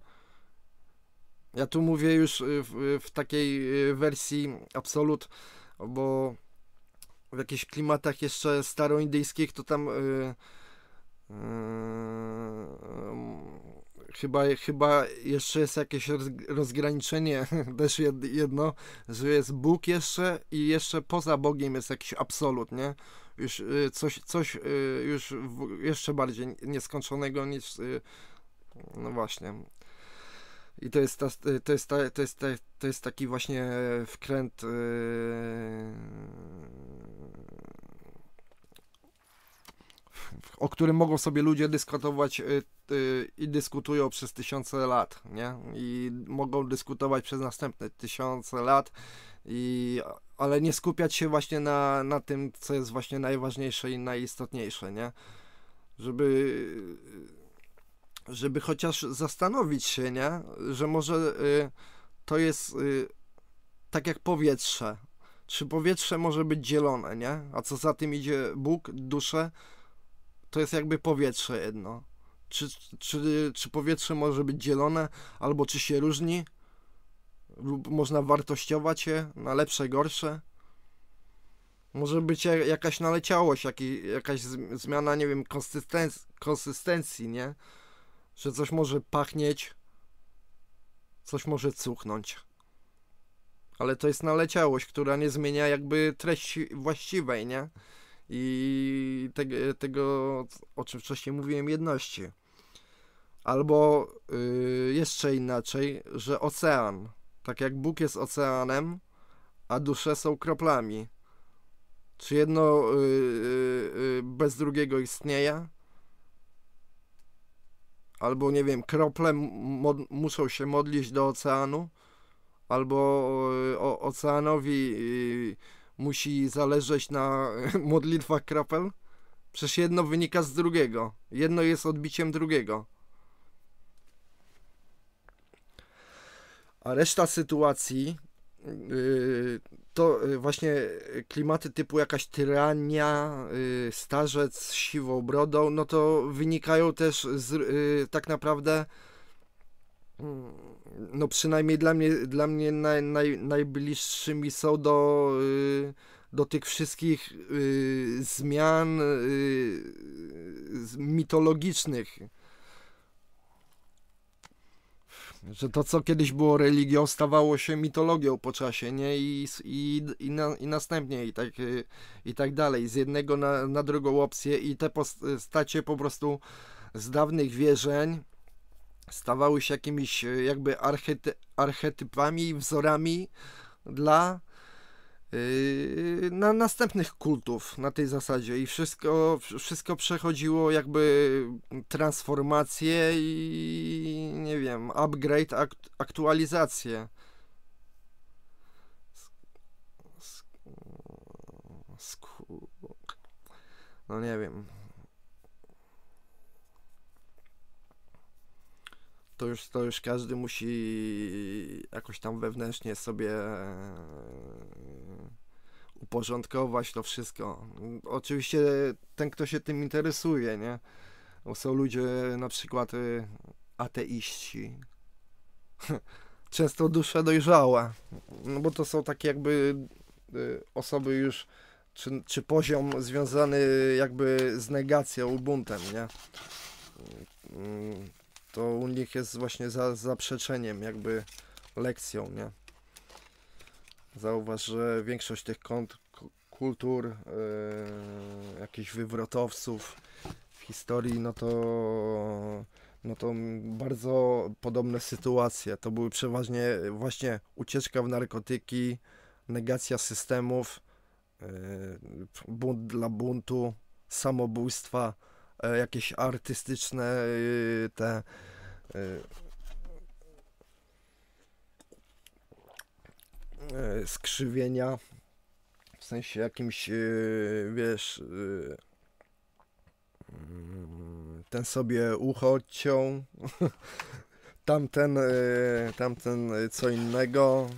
Ja tu mówię już y, w, w takiej y, wersji absolut, bo w jakichś klimatach jeszcze staroindyjskich to tam yy, chyba, chyba jeszcze jest jakieś rozgraniczenie, też jedno, że jest Bóg jeszcze i jeszcze poza Bogiem jest jakiś absolut, nie? Już coś, coś już jeszcze bardziej nieskończonego niż no właśnie i to jest, ta, to jest, ta, to jest, ta, to jest taki właśnie wkręt yy, o którym mogą sobie ludzie dyskutować yy, yy, i dyskutują przez tysiące lat, nie? I mogą dyskutować przez następne tysiące lat, i, ale nie skupiać się właśnie na, na tym, co jest właśnie najważniejsze i najistotniejsze, nie? Żeby żeby chociaż zastanowić się, nie? Że może y, to jest y, tak jak powietrze. Czy powietrze może być dzielone, nie? A co za tym idzie Bóg, dusze, to jest jakby powietrze jedno. Czy, czy, czy powietrze może być dzielone, albo czy się różni? Lub można wartościować je na lepsze, gorsze? Może być jakaś naleciałość, jakaś zmiana, nie wiem, konsystencji, konsystencji nie? Że coś może pachnieć, coś może cuchnąć. Ale to jest naleciałość, która nie zmienia jakby treści właściwej, nie? I tego, tego o czym wcześniej mówiłem, jedności. Albo y, jeszcze inaczej, że ocean. Tak jak Bóg jest oceanem, a dusze są kroplami. Czy jedno y, y, bez drugiego istnieje? Albo nie wiem, krople muszą się modlić do oceanu, albo o, oceanowi musi zależeć na modlitwach kropel? Przecież jedno wynika z drugiego. Jedno jest odbiciem drugiego. A reszta sytuacji to yy, właśnie klimaty typu jakaś tyrania, yy, starzec z siwą brodą, no to wynikają też z, tak naprawdę mm, no przynajmniej dla mnie, dla mnie naj, naj, najbliższymi są do do tych wszystkich y, zmian y, mitologicznych. Że to, co kiedyś było religią, stawało się mitologią po czasie, nie? I, i, i, na, i następnie, i tak, y, i tak dalej. Z jednego na, na drugą opcję, i te postacie po prostu z dawnych wierzeń stawały się jakimiś jakby archety, archetypami, wzorami dla na następnych kultów na tej zasadzie i wszystko, wszystko przechodziło jakby transformację i nie wiem, upgrade, aktualizację. No nie wiem. To już, to już każdy musi jakoś tam wewnętrznie sobie e, uporządkować to wszystko. Oczywiście ten, kto się tym interesuje, nie? Bo są ludzie na przykład e, ateiści. Często dusze dojrzałe. No bo to są takie jakby e, osoby już czy, czy poziom związany jakby z negacją, buntem, nie? To u nich jest właśnie za zaprzeczeniem, jakby lekcją, nie? Zauważ, że większość tych kont, kultur, yy, jakichś wywrotowców w historii, no to, no to bardzo podobne sytuacje. To były przeważnie właśnie ucieczka w narkotyki, negacja systemów, yy, bunt dla buntu, samobójstwa, jakieś artystyczne y, te y, e, skrzywienia w sensie jakimś y, wiesz mm, ten sobie ucho odciął tamten tamten co innego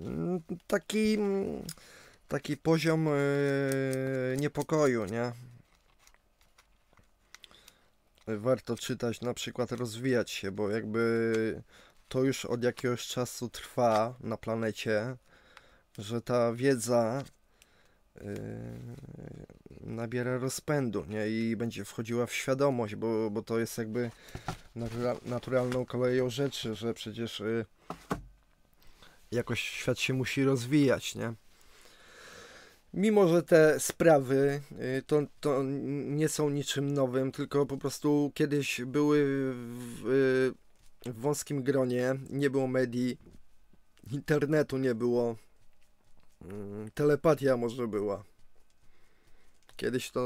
mm, taki taki poziom niepokoju nie warto czytać, na przykład rozwijać się, bo jakby to już od jakiegoś czasu trwa na planecie, że ta wiedza yy, nabiera rozpędu, nie? I będzie wchodziła w świadomość, bo, bo to jest jakby natura naturalną koleją rzeczy, że przecież yy, jakoś świat się musi rozwijać, nie? Mimo że te sprawy y, to, to nie są niczym nowym, tylko po prostu kiedyś były w, w wąskim gronie, nie było medii, internetu nie było, mm, telepatia może była. Kiedyś to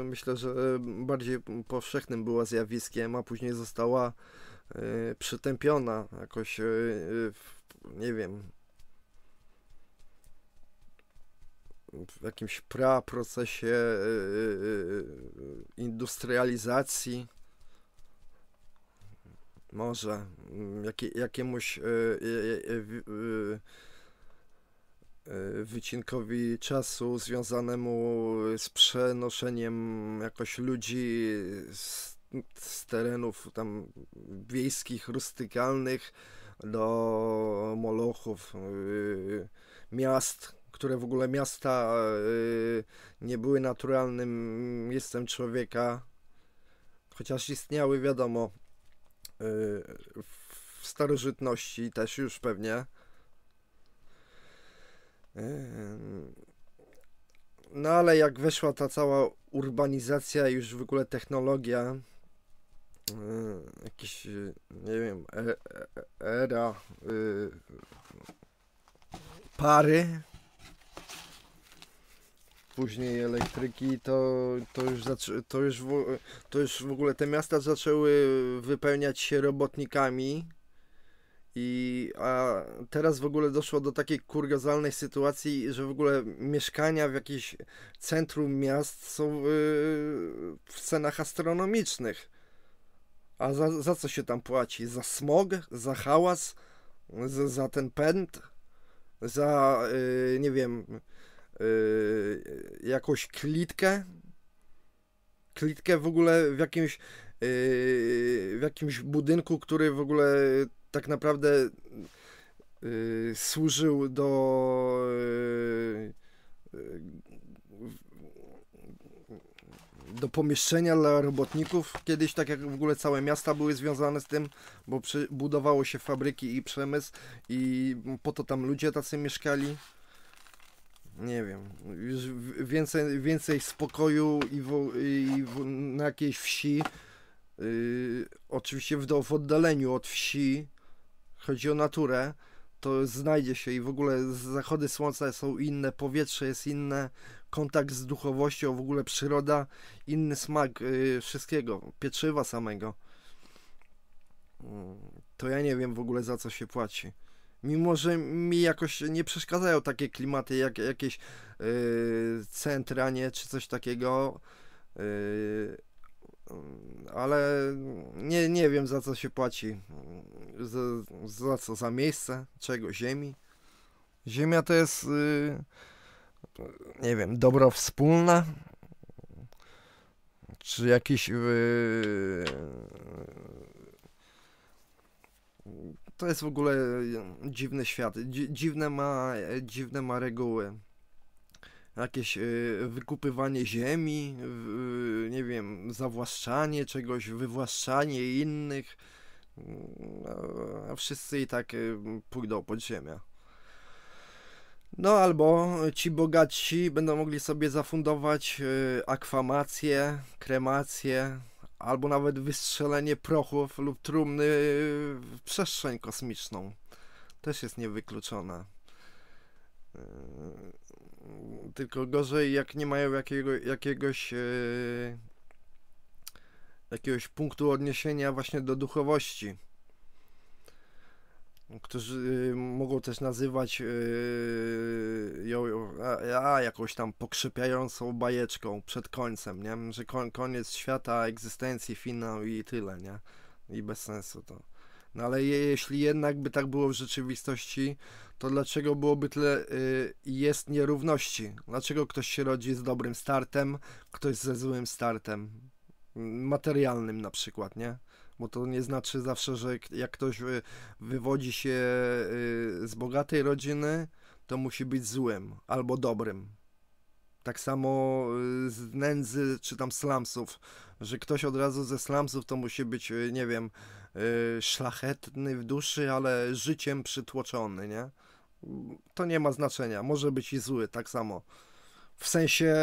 y, myślę, że bardziej powszechnym była zjawiskiem, a później została y, przytępiona jakoś, nie wiem, w jakimś praprocesie e, e, e, industrializacji. Może mm, jakie, jakiemuś wycinkowi czasu związanemu z przenoszeniem jakoś ludzi z, z terenów tam wiejskich, rustykalnych do molochów, miast, które w ogóle miasta yy, nie były naturalnym miejscem człowieka, chociaż istniały, wiadomo, yy, w starożytności też już pewnie. Yy, no ale jak weszła ta cała urbanizacja, już w ogóle technologia, jakiś, nie wiem, e, e, era pary, później elektryki, to, to, już to, już w, to już w ogóle te miasta zaczęły wypełniać się robotnikami. I a teraz w ogóle doszło do takiej kuriozalnej sytuacji, że w ogóle mieszkania w jakimś centrum miast są yy, w cenach astronomicznych. A za, za co się tam płaci? Za smog? Za hałas? Za, za ten pęd? Za, yy, nie wiem, yy, jakąś klitkę? Klitkę w ogóle w jakimś, yy, w jakimś budynku, który w ogóle tak naprawdę yy, służył do yy, do pomieszczenia dla robotników. Kiedyś tak jak w ogóle całe miasta były związane z tym, bo budowało się fabryki i przemysł i po to tam ludzie tacy mieszkali. Nie wiem, już więcej, więcej spokoju i, i w, na jakiejś wsi, yy, oczywiście w, w oddaleniu od wsi, chodzi o naturę, to znajdzie się i w ogóle zachody słońca są inne, powietrze jest inne, kontakt z duchowością, w ogóle przyroda, inny smak yy, wszystkiego, pieczywa samego. To ja nie wiem w ogóle za co się płaci. Mimo, że mi jakoś nie przeszkadzają takie klimaty jak jakieś yy, centra, nie, czy coś takiego. Yy, ale nie, nie wiem za co się płaci. Za, za co? Za miejsce? Czego? Ziemi? Ziemia to jest, yy, nie wiem, dobro wspólne? Czy jakiś. Yy, to jest w ogóle dziwny świat. dziwne, ma, dziwne ma reguły jakieś y, wykupywanie ziemi, nie wiem, zawłaszczanie czegoś, wywłaszczanie innych, a wszyscy i tak pójdą pod ziemię. No albo ci bogatsi będą mogli sobie zafundować akwamację, kremację, albo nawet wystrzelenie prochów lub trumny w przestrzeń kosmiczną. Też jest niewykluczone. Tylko gorzej, jak nie mają jakiego, jakiegoś yy, jakiegoś punktu odniesienia właśnie do duchowości. Którzy yy, mogą też nazywać yy, ją a, jakąś tam pokrzepiającą bajeczką przed końcem, nie? Że kon, koniec świata, egzystencji, finał i tyle, nie? I bez sensu to. No ale je, jeśli jednak by tak było w rzeczywistości, to dlaczego byłoby tyle y, jest nierówności? Dlaczego ktoś się rodzi z dobrym startem, ktoś ze złym startem? Materialnym na przykład, nie? Bo to nie znaczy zawsze, że jak ktoś y, wywodzi się y, z bogatej rodziny, to musi być złym albo dobrym. Tak samo y, z nędzy czy tam slumsów, że ktoś od razu ze slumsów to musi być, nie wiem, szlachetny w duszy, ale życiem przytłoczony, nie? To nie ma znaczenia. Może być i zły, tak samo. W sensie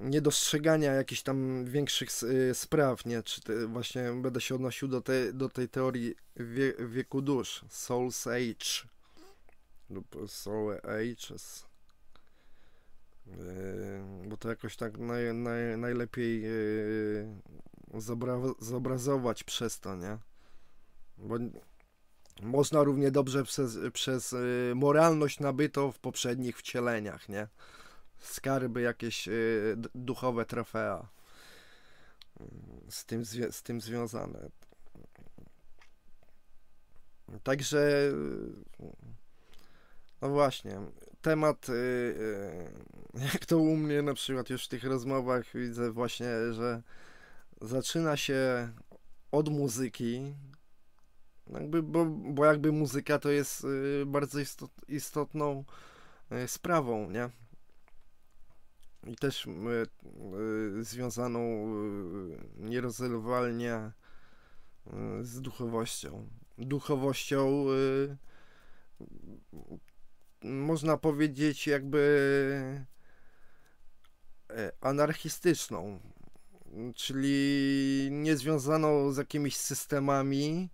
niedostrzegania jakichś tam większych spraw, nie? Czy te, właśnie będę się odnosił do, te, do tej teorii wie, wieku dusz, Soul's Age lub Soul Ages. Yy, bo to jakoś tak naj, naj, najlepiej yy, zobra, zobrazować przez to, nie? Bo można równie dobrze przez, przez yy, moralność nabytą w poprzednich wcieleniach, nie? Skarby jakieś duchowe trofea z tym, z tym związane. Także no właśnie, temat, jak to u mnie na przykład już w tych rozmowach widzę właśnie, że zaczyna się od muzyki, jakby, bo, bo jakby muzyka to jest yy, bardzo istot, istotną yy, sprawą, nie? I też związaną nierozerwalnie z duchowością. Duchowością można powiedzieć, jakby e, anarchistyczną, czyli niezwiązaną z jakimiś systemami,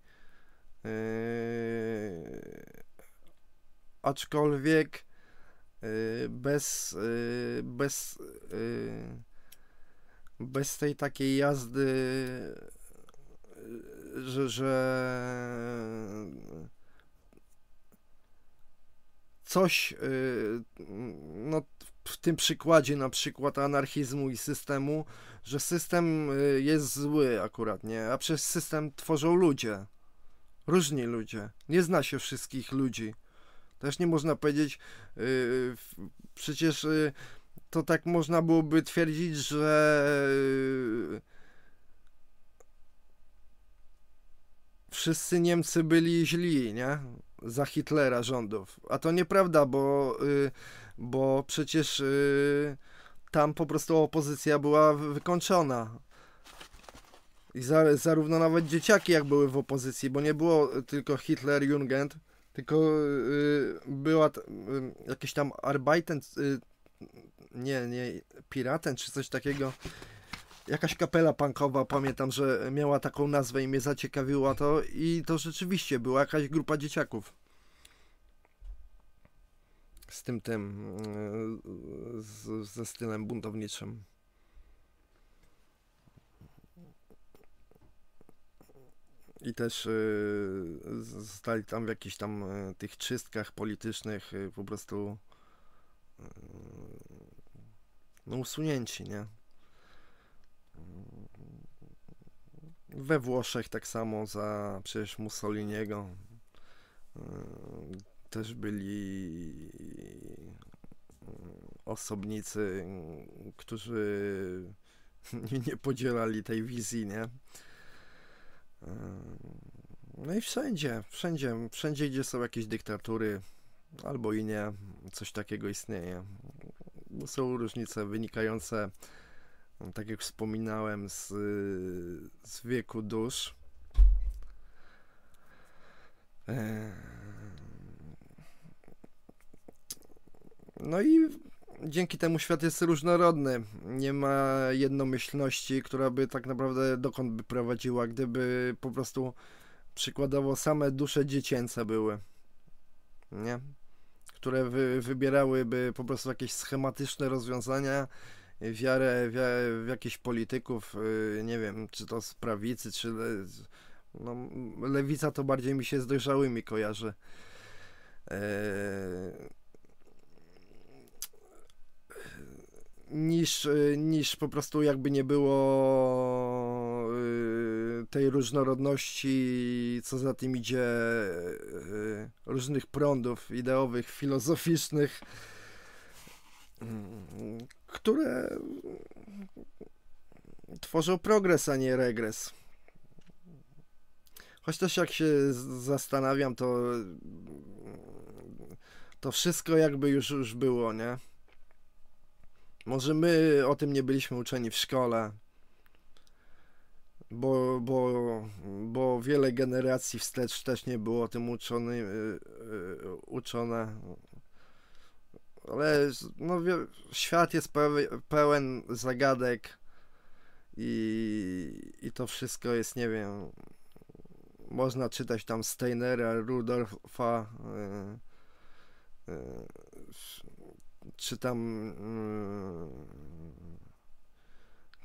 yy, aczkolwiek yy, bez, yy, bez, bez tej takiej jazdy, że, że coś, no w tym przykładzie na przykład anarchizmu i systemu, że system jest zły akurat, nie? A przez system tworzą ludzie. Różni ludzie. Nie zna się wszystkich ludzi. Też nie można powiedzieć, yy, przecież yy, to tak można byłoby twierdzić, że yy, wszyscy Niemcy byli źli, nie? Za Hitlera rządów. A to nieprawda, bo, y, bo przecież y, tam po prostu opozycja była wykończona. I za, zarówno nawet dzieciaki jak były w opozycji, bo nie było tylko Hitler Jugend, tylko y, była y, jakiś tam Arbeiten, y, nie, nie, Piraten czy coś takiego. Jakaś kapela punkowa, pamiętam, że miała taką nazwę i mnie zaciekawiła to i to rzeczywiście była jakaś grupa dzieciaków z tym tym, e, z, ze stylem buntowniczym. I też y, zostali tam w jakichś tam y, tych czystkach politycznych y, po prostu no usunięci, nie? We Włoszech tak samo za przecież Mussoliniego też byli osobnicy, którzy nie podzielali tej wizji, nie? No i wszędzie, wszędzie, wszędzie, gdzie są jakieś dyktatury, albo i nie, coś takiego istnieje. Są różnice wynikające, tak jak wspominałem, z, z wieku dusz. No i dzięki temu świat jest różnorodny. Nie ma jednomyślności, która by tak naprawdę dokąd by prowadziła, gdyby po prostu przykładowo same dusze dziecięce były. Nie? Które wy, wybierałyby po prostu jakieś schematyczne rozwiązania, wiarę, w jakichś polityków, y, nie wiem, czy to z prawicy, czy le, no, lewica to bardziej mi się z dojrzałymi kojarzy. Eee, niż, y, niż po prostu jakby nie było y, tej różnorodności, co za tym idzie, y, różnych prądów ideowych, filozoficznych, które tworzą progres, a nie regres. Choć też jak się zastanawiam, to to wszystko jakby już, już było, nie? Może my o tym nie byliśmy uczeni w szkole, bo, bo, bo wiele generacji wstecz też nie było o tym uczony, yy, yy, uczone. Ale no, świat jest pełen, zagadek i, i to wszystko jest, nie wiem, można czytać tam Steinera, Rudolfa, yy, czy tam mm,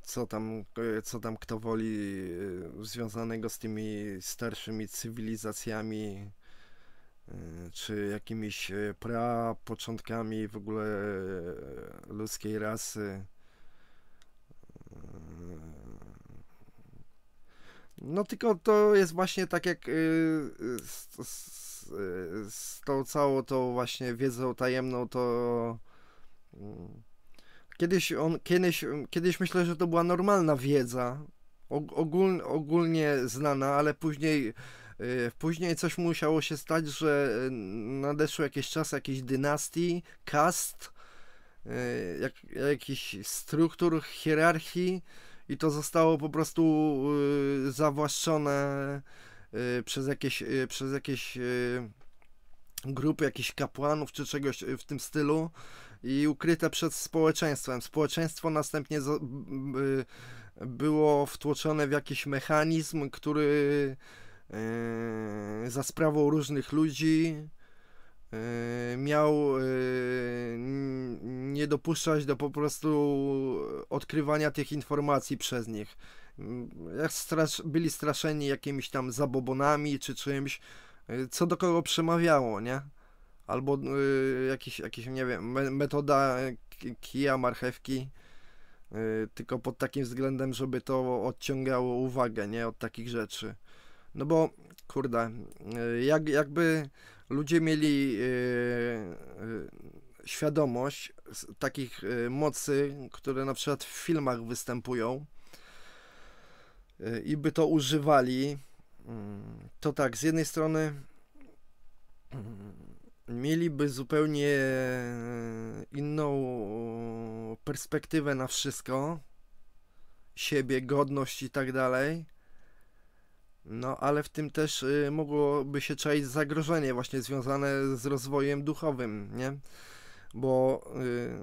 co tam, co tam kto woli y, związanego z tymi starszymi cywilizacjami y, czy jakimiś y, prapoczątkami w ogóle ludzkiej rasy. No tylko to jest właśnie tak jak z, z, z tą całą tą właśnie wiedzą tajemną to Kiedyś, on, kiedyś, kiedyś myślę, że to była normalna wiedza, ogól, ogólnie znana, ale później, y, później coś musiało się stać, że y, nadeszły jakieś czasy jakiejś dynastii, kast, y, jak, jakichś struktur, hierarchii i to zostało po prostu zawłaszczone przez jakieś, przez jakieś grupy jakichś kapłanów czy czegoś w tym stylu i ukryte przed społeczeństwem. Społeczeństwo następnie było wtłoczone w jakiś mechanizm, który za sprawą różnych ludzi miał nie dopuszczać do po prostu odkrywania tych informacji przez nich. Byli straszeni jakimiś tam zabobonami czy czymś, y, co do kogo przemawiało, nie? Albo y, jakiś, jakiś, nie wiem, me, metoda kija, marchewki, y, tylko pod takim względem, żeby to odciągało uwagę, nie? Od takich rzeczy. No bo, kurde, y, jak, jakby ludzie mieli y, y, świadomość takich mocy, które na przykład w filmach występują, i by to używali, mm, to tak, z jednej strony mm, mieliby zupełnie inną perspektywę na wszystko, siebie, godność i tak dalej. No, ale w tym też y, mogłoby się czaić zagrożenie właśnie związane z rozwojem duchowym, nie? Bo y,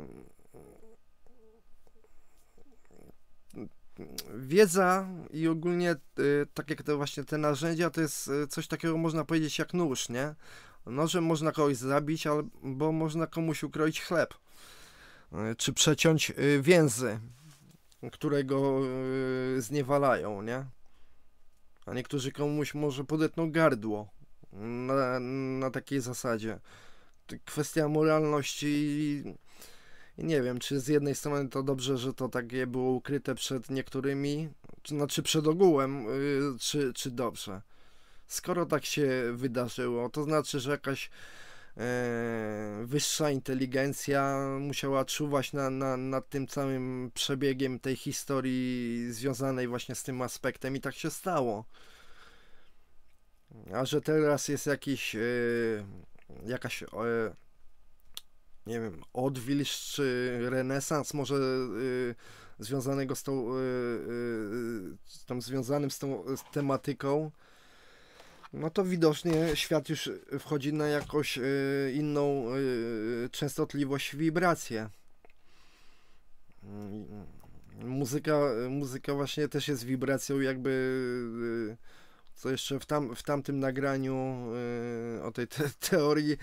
wiedza i ogólnie y, tak jak te właśnie te narzędzia to jest coś takiego można powiedzieć jak nóż, nie? Nożem można kogoś zabić, albo można komuś ukroić chleb. Y, czy przeciąć więzy, które go zniewalają, nie? A niektórzy komuś może podetną gardło na, na takiej zasadzie. Kwestia moralności i nie wiem, czy z jednej strony to dobrze, że to takie było ukryte przed niektórymi, czy, znaczy przed ogółem, czy, czy dobrze. Skoro tak się wydarzyło, to znaczy, że jakaś e, wyższa inteligencja musiała czuwać na, na, nad tym całym przebiegiem tej historii związanej właśnie z tym aspektem i tak się stało. A że teraz jest jakiś, e, jakaś e, nie wiem, odwilż czy renesans może związanego z tą, tam związanym z tą z tematyką, no to widocznie świat już wchodzi na jakąś y, inną y, częstotliwość, wibrację. Muzyka, muzyka właśnie też jest wibracją jakby y, co jeszcze w, tam, w tamtym nagraniu o tej te teorii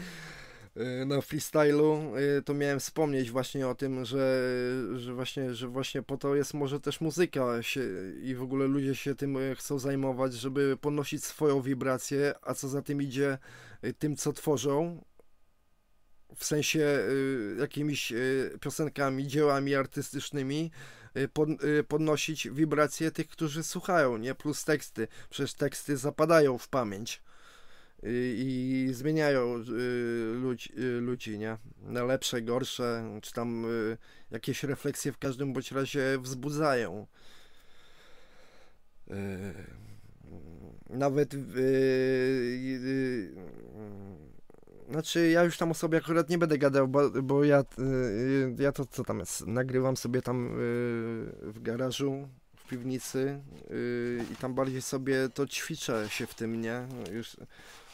na freestylu, y, to miałem wspomnieć właśnie o tym, że, że, właśnie, że właśnie po to jest może też muzyka się, i w ogóle ludzie się tym y, chcą zajmować, żeby podnosić swoją wibrację, a co za tym idzie tym, co tworzą, w sensie jakimiś piosenkami, dziełami artystycznymi, pod, podnosić wibracje tych, którzy słuchają, nie? Plus teksty. Przecież teksty zapadają w pamięć i zmieniają y, ludzi, y, ludzi, nie? Na lepsze, gorsze, czy tam y, jakieś refleksje w każdym bądź razie wzbudzają. Nawet znaczy ja już tam o sobie akurat nie będę gadał, bo, bo ja, ja to co tam jest, nagrywam sobie tam w garażu, w piwnicy i tam bardziej sobie to ćwiczę się w tym, nie? Już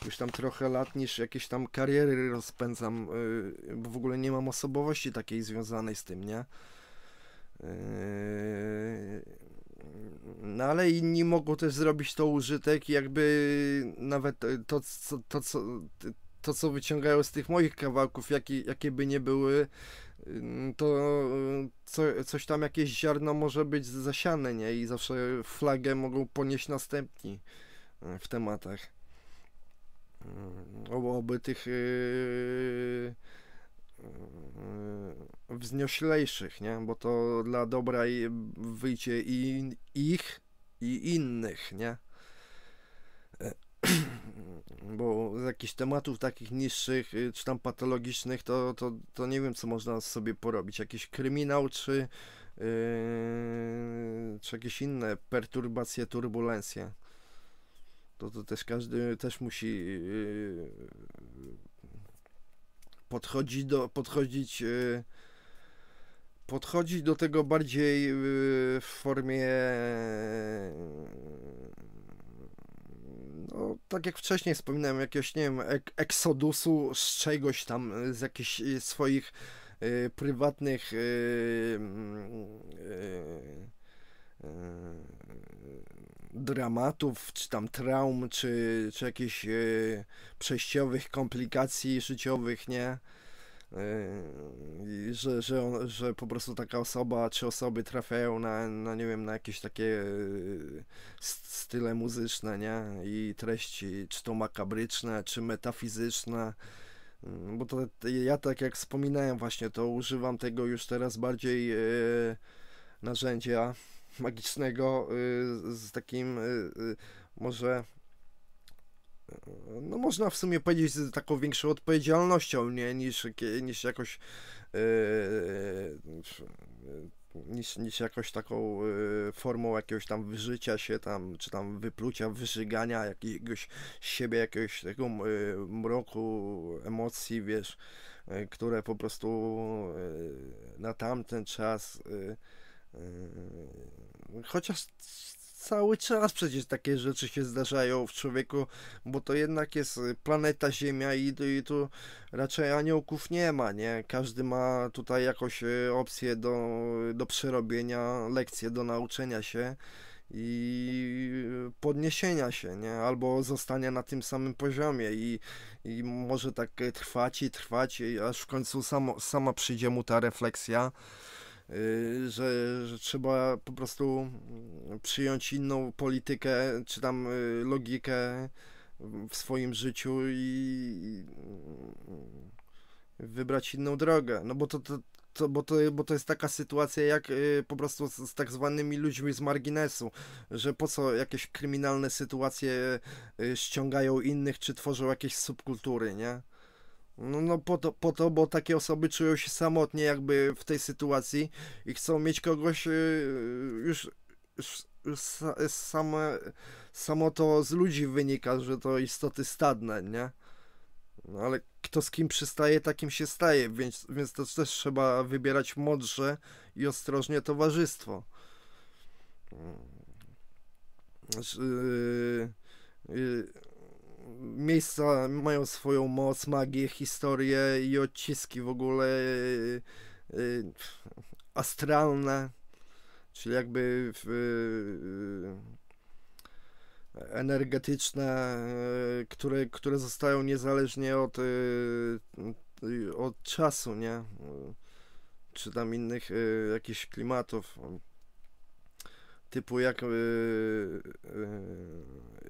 już tam trochę lat niż jakieś tam kariery rozpędzam, yy, bo w ogóle nie mam osobowości takiej związanej z tym, nie? Yy, no ale inni mogą też zrobić to użytek, jakby nawet to, co, to, co, to, co wyciągają z tych moich kawałków, jakie, jakie by nie były, yy, to co, coś tam, jakieś ziarno może być zasiane, nie? I zawsze flagę mogą ponieść następni w tematach. Mm, oby tych yy, yy, wznioślejszych, nie? Bo to dla dobra wyjdzie i ich, i innych, nie? Bo z jakichś tematów takich niższych, y, czy tam patologicznych, to, to, to nie wiem, co można sobie porobić. Jakiś kryminał, czy, yy, czy jakieś inne perturbacje, turbulencje to, to też każdy też musi yy, podchodzić do, podchodzić yy, podchodzić do tego bardziej yy, w formie no, tak jak wcześniej wspominałem, jakiegoś, nie wiem, ek eksodusu z czegoś tam, z jakichś swoich prywatnych dramatów, czy tam traum, czy, czy jakichś przejściowych komplikacji życiowych, nie? Yy, że, że, on, że po prostu taka osoba czy osoby trafiają na, na nie wiem, na jakieś takie style muzyczne, nie? I treści, czy to makabryczne, czy metafizyczne. Yy, bo to ja tak jak wspominałem właśnie, to używam tego już teraz bardziej narzędzia magicznego z takim może no można w sumie powiedzieć z taką większą odpowiedzialnością, nie, niż, niż jakoś niż, niż jakoś taką formą jakiegoś tam wyżycia się tam, czy tam wyplucia, wyżygania jakiegoś siebie, jakiegoś tego mroku emocji, wiesz, które po prostu na tamten czas chociaż cały czas przecież takie rzeczy się zdarzają w człowieku, bo to jednak jest planeta Ziemia i, i tu raczej aniołków nie ma, nie? Każdy ma tutaj jakąś e, opcję do, do przerobienia, lekcję do nauczenia się i podniesienia się, nie? Albo zostania na tym samym poziomie i, i może tak trwać i trwać, aż w końcu samo, sama przyjdzie mu ta refleksja, Y, że, że trzeba po prostu mm, przyjąć inną politykę, czy tam y, logikę w swoim życiu i wybrać inną drogę. No bo to, to, to, bo, to, bo to jest taka sytuacja jak y, po prostu z, z, tak zwanymi ludźmi z marginesu, że po co jakieś kryminalne sytuacje y, ściągają innych, czy tworzą jakieś subkultury, nie? No, no po, to, po to, bo takie osoby czują się samotnie jakby w tej sytuacji i chcą mieć kogoś yy, już, już, same, samo to z ludzi wynika, że to istoty stadne, nie? No ale kto z kim przystaje, takim się staje, więc, więc to też trzeba wybierać mądrze i ostrożnie towarzystwo. Yy, yy, miejsca mają swoją moc, magię, historię i odciski w ogóle yy, yy, astralne, czyli jakby yy, energetyczne, które, które zostają niezależnie od, od czasu, nie? Czy tam innych jakichś klimatów typu jak, yy,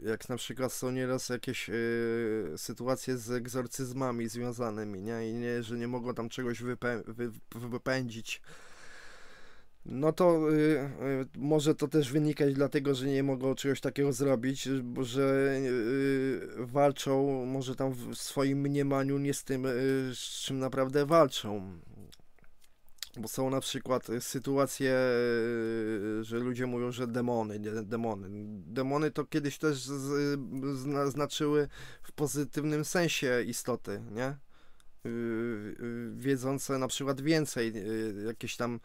yy, jak na przykład są nieraz jakieś yy, sytuacje z egzorcyzmami związanymi, nie? I nie, że nie mogą tam czegoś wypę wy wypędzić. No to y, y, może to też wynikać dlatego, że nie mogą czegoś takiego zrobić, że y, walczą może tam w swoim mniemaniu nie z tym, z czym naprawdę walczą. Bo są na przykład y, sytuacje, y, że ludzie mówią, że demony, demony. Demony to kiedyś też znaczyły w pozytywnym sensie istoty, nie? Y, wiedzące na przykład więcej, jakieś tam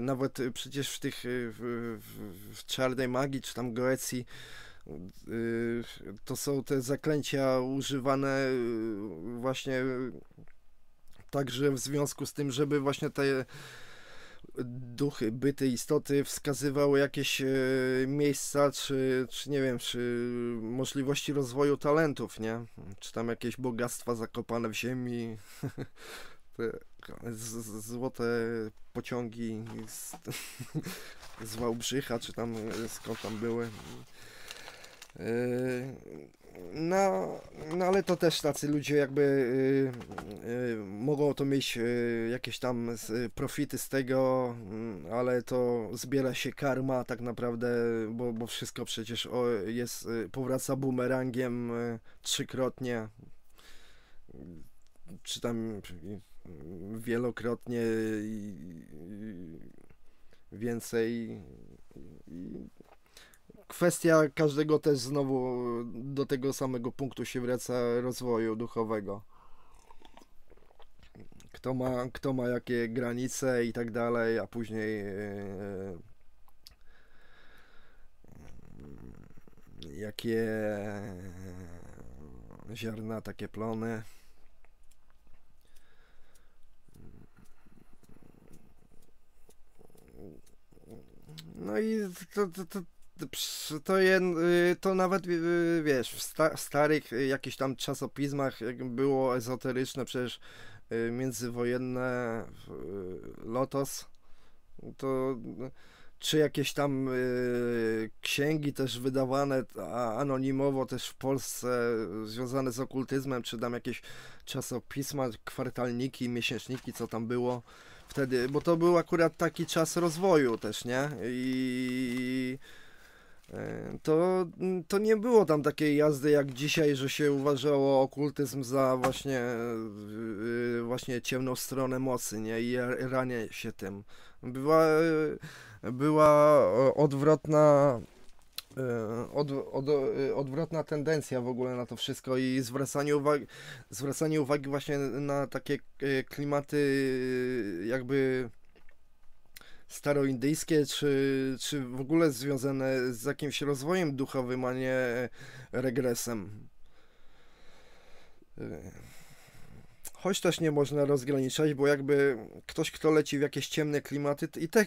nawet przecież w tych w, w czarnej magii czy tam Goecji to są te zaklęcia używane właśnie Także w związku z tym, żeby właśnie te duchy, byty, istoty wskazywały jakieś e, miejsca, czy, czy nie wiem, czy możliwości rozwoju talentów, nie? Czy tam jakieś bogactwa zakopane w ziemi, złote pociągi z, z Wałbrzycha, czy tam skąd tam były. E, no, no ale to też tacy ludzie jakby y, y, mogą to mieć jakieś tam profity z tego, mm, ale to zbiera się karma tak naprawdę, bo, bo wszystko przecież jest, powraca bumerangiem trzykrotnie, czy tam wielokrotnie więcej kwestia każdego też znowu do tego samego punktu się wraca rozwoju duchowego. Kto ma, kto ma jakie granice i tak dalej, a później e, jakie ziarna, takie plony. No i to, to, to, to, je, to nawet wiesz, w, sta, w starych jakichś tam czasopismach było ezoteryczne, przecież międzywojenne Lotos, to czy jakieś tam y, księgi też wydawane anonimowo też w Polsce związane z okultyzmem, czy tam jakieś czasopisma, kwartalniki, miesięczniki, co tam było wtedy, bo to był akurat taki czas rozwoju też, nie? I y, to, to nie było tam takiej jazdy jak dzisiaj, że się uważało okultyzm za właśnie, y, właśnie ciemną stronę mocy, nie? I ranie się tym. Była była e, odwrotna e, od, od, e, odwrotna tendencja w ogóle na to wszystko i zwracanie uwagi, zwracanie uwagi właśnie na takie klimaty jakby staroindyjskie, czy, czy w ogóle związane z jakimś rozwojem duchowym, a nie regresem. Choć też nie można rozgraniczać, bo jakby ktoś, kto leci w jakieś ciemne klimaty, i te,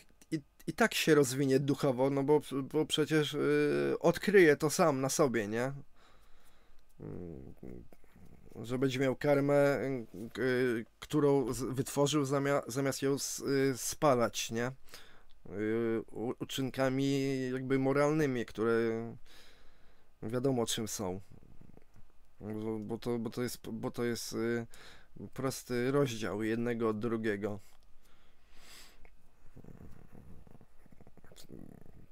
i tak się rozwinie duchowo, no bo, bo przecież yy, odkryje to sam na sobie, nie? Że będzie miał karmę, yy, którą wytworzył zamiast, ją y, spalać, nie? Y, uczynkami jakby moralnymi, które wiadomo czym są. Bo to, bo to jest, bo to jest y, prosty rozdział jednego od drugiego.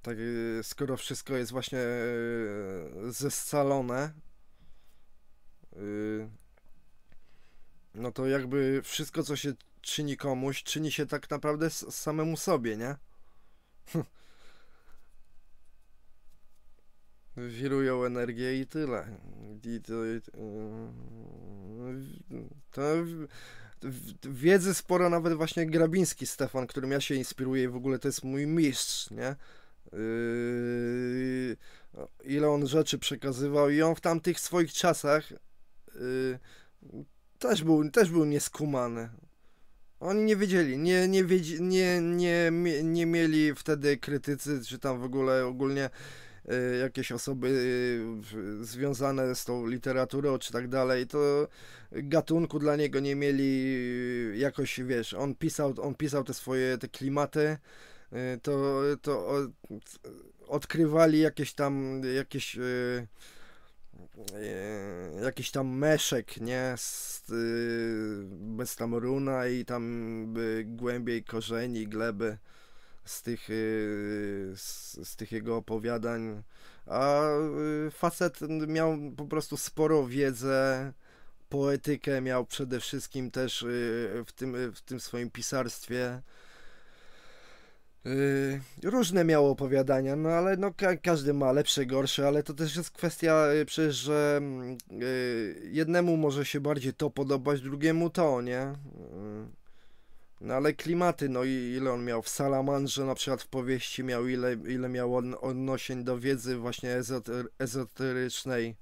tak, y, skoro wszystko jest właśnie y, zescalone, y, no to jakby wszystko, co się czyni komuś, czyni się tak naprawdę samemu sobie, nie? Wirują energię i tyle. I to, to, wiedzy sporo nawet właśnie Grabiński Stefan, którym ja się inspiruję w ogóle to jest mój mistrz, nie? Yy, ile on rzeczy przekazywał i on w tamtych swoich czasach yy, też, był, też był nieskumany. Oni nie wiedzieli, nie, nie, wiedzi, nie, nie, nie mieli wtedy krytycy, czy tam w ogóle ogólnie y, jakieś osoby y, związane z tą literaturą, czy tak dalej, to gatunku dla niego nie mieli jakoś, wiesz, on pisał, on pisał te swoje, te klimaty, Y, to, to odkrywali jakieś tam, jakieś y, y, jakiś tam meszek, nie, z, bez tam runa i tam głębiej korzeni, gleby z tych, z, z tych jego opowiadań, a facet miał po prostu sporo wiedzę, poetykę miał przede wszystkim też w tym, w tym swoim pisarstwie, Yy, różne miało opowiadania, no ale no ka każdy ma lepsze, gorsze, ale to też jest kwestia yy, przecież, że yy, jednemu może się bardziej to podobać, drugiemu to, nie? No ale klimaty, no i ile on miał w Salamandrze na przykład w powieści miał, ile, ile miał on, odnosień do wiedzy właśnie ezoter ezoterycznej.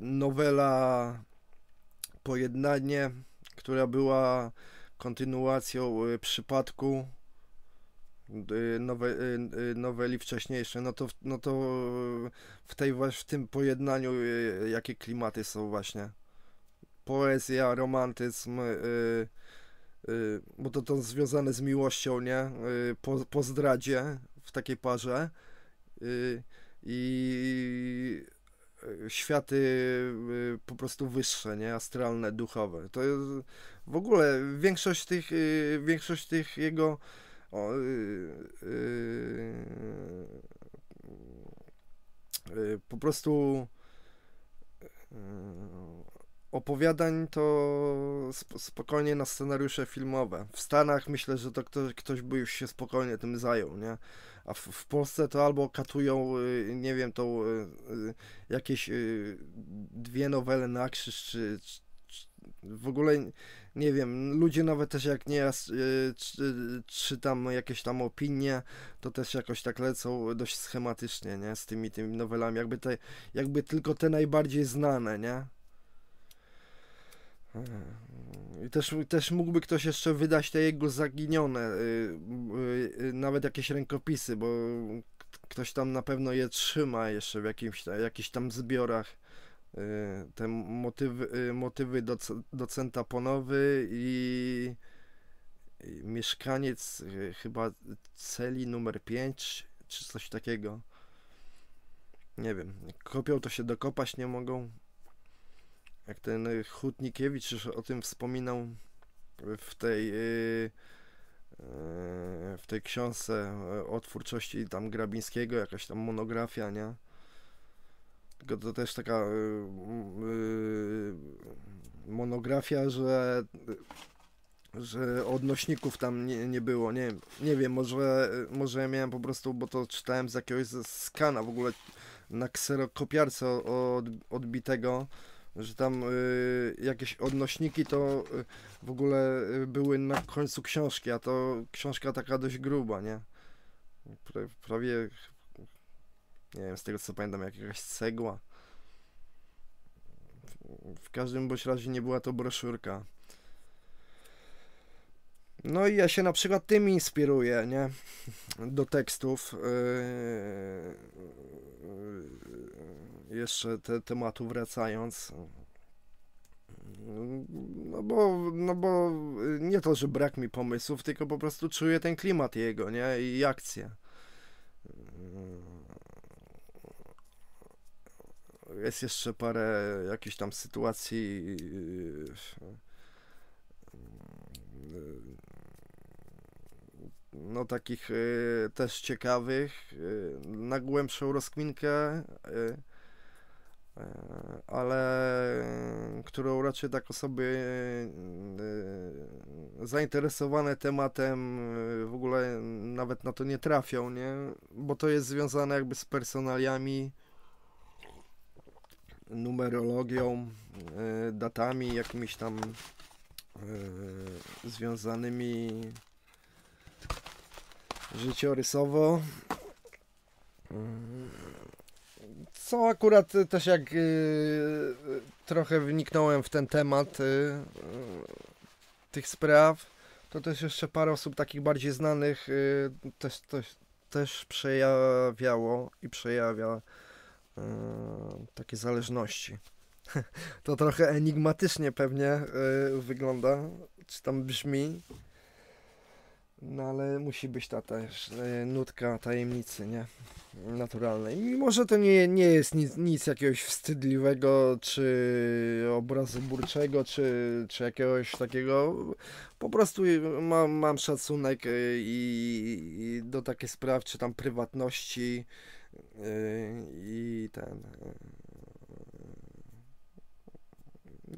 Nowela Pojednanie, która była kontynuacją y, przypadku y, nowe, y, noweli wcześniejszej, no to, no to w, tej, w tym pojednaniu jakie klimaty są właśnie. Poezja, romantyzm, bo to, to związane z miłością, nie? Po, po zdradzie w takiej parze i światy po prostu wyższe, nie? Astralne, duchowe. To jest w ogóle większość tych, y, większość tych jego o, po prostu opowiadań to spokojnie na scenariusze filmowe. W Stanach myślę, że to ktoś, ktoś by już się spokojnie tym zajął, nie? A w, w Polsce to albo katują, nie wiem, tą jakieś dwie nowele na krzyż, czy, czy w ogóle nie wiem, ludzie nawet też jak nie y, czy, czytam jakieś tam opinie, to też jakoś tak lecą dość schematycznie, nie, z tymi tymi nowelami, jakby te, jakby tylko te najbardziej znane, nie. I też, też mógłby ktoś jeszcze wydać te jego zaginione, y, y, nawet jakieś rękopisy, bo ktoś tam na pewno je trzyma jeszcze w jakimś, jakichś tam zbiorach. Y, te motywy, motywy doc, docenta Ponowy i mieszkaniec chyba celi numer 5 czy coś takiego. Nie wiem, kopią to się dokopać nie mogą jak ten Hutnikiewicz już o tym wspominał w tej y, y, w tej książce o twórczości tam Grabińskiego, jakaś tam monografia, nie? Tylko to też taka y, monografia, że że odnośników tam nie, nie było, nie, nie wiem, może, może ja miałem po prostu, bo to czytałem z jakiegoś skana w ogóle na kserokopiarce od, odbitego, że tam y, jakieś odnośniki to y, w ogóle y, były na końcu książki, a to książka taka dość gruba, nie? Prawie, nie wiem, z tego co pamiętam, jakaś cegła. W każdym bądź razie nie była to broszurka. No i ja się na przykład tym inspiruję, nie? Do tekstów. Yy, jeszcze te tematu wracając. No bo, no bo nie to, że brak mi pomysłów, tylko po prostu czuję ten klimat jego, nie? I akcję. Jest jeszcze parę jakichś tam sytuacji no takich y, też ciekawych, y, na głębszą rozkminkę, y, ale którą raczej tak osoby zainteresowane tematem w ogóle nawet na to nie trafią, nie? Bo to jest związane jakby z personaliami, numerologią, datami jakimiś tam związanymi życiorysowo. Co akurat też jak y, trochę wniknąłem w ten temat y, tych spraw, to też jeszcze parę osób takich bardziej znanych y, też, też, też przejawiało i przejawia takie zależności. To trochę enigmatycznie pewnie wygląda, czy tam brzmi. No ale musi być ta też e, nutka tajemnicy, nie? Naturalnej. Mimo, że to nie, nie jest nic, nic jakiegoś wstydliwego, czy obrazoburczego, czy, czy jakiegoś takiego. Po prostu mam, mam szacunek e, i, i do takich spraw, czy tam prywatności e, i ten.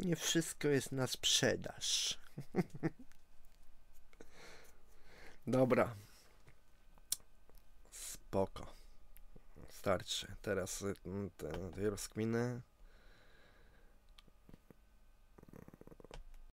Nie wszystko jest na sprzedaż. Dobra. Spoko. Starczy. Teraz y, te, te rozkminy.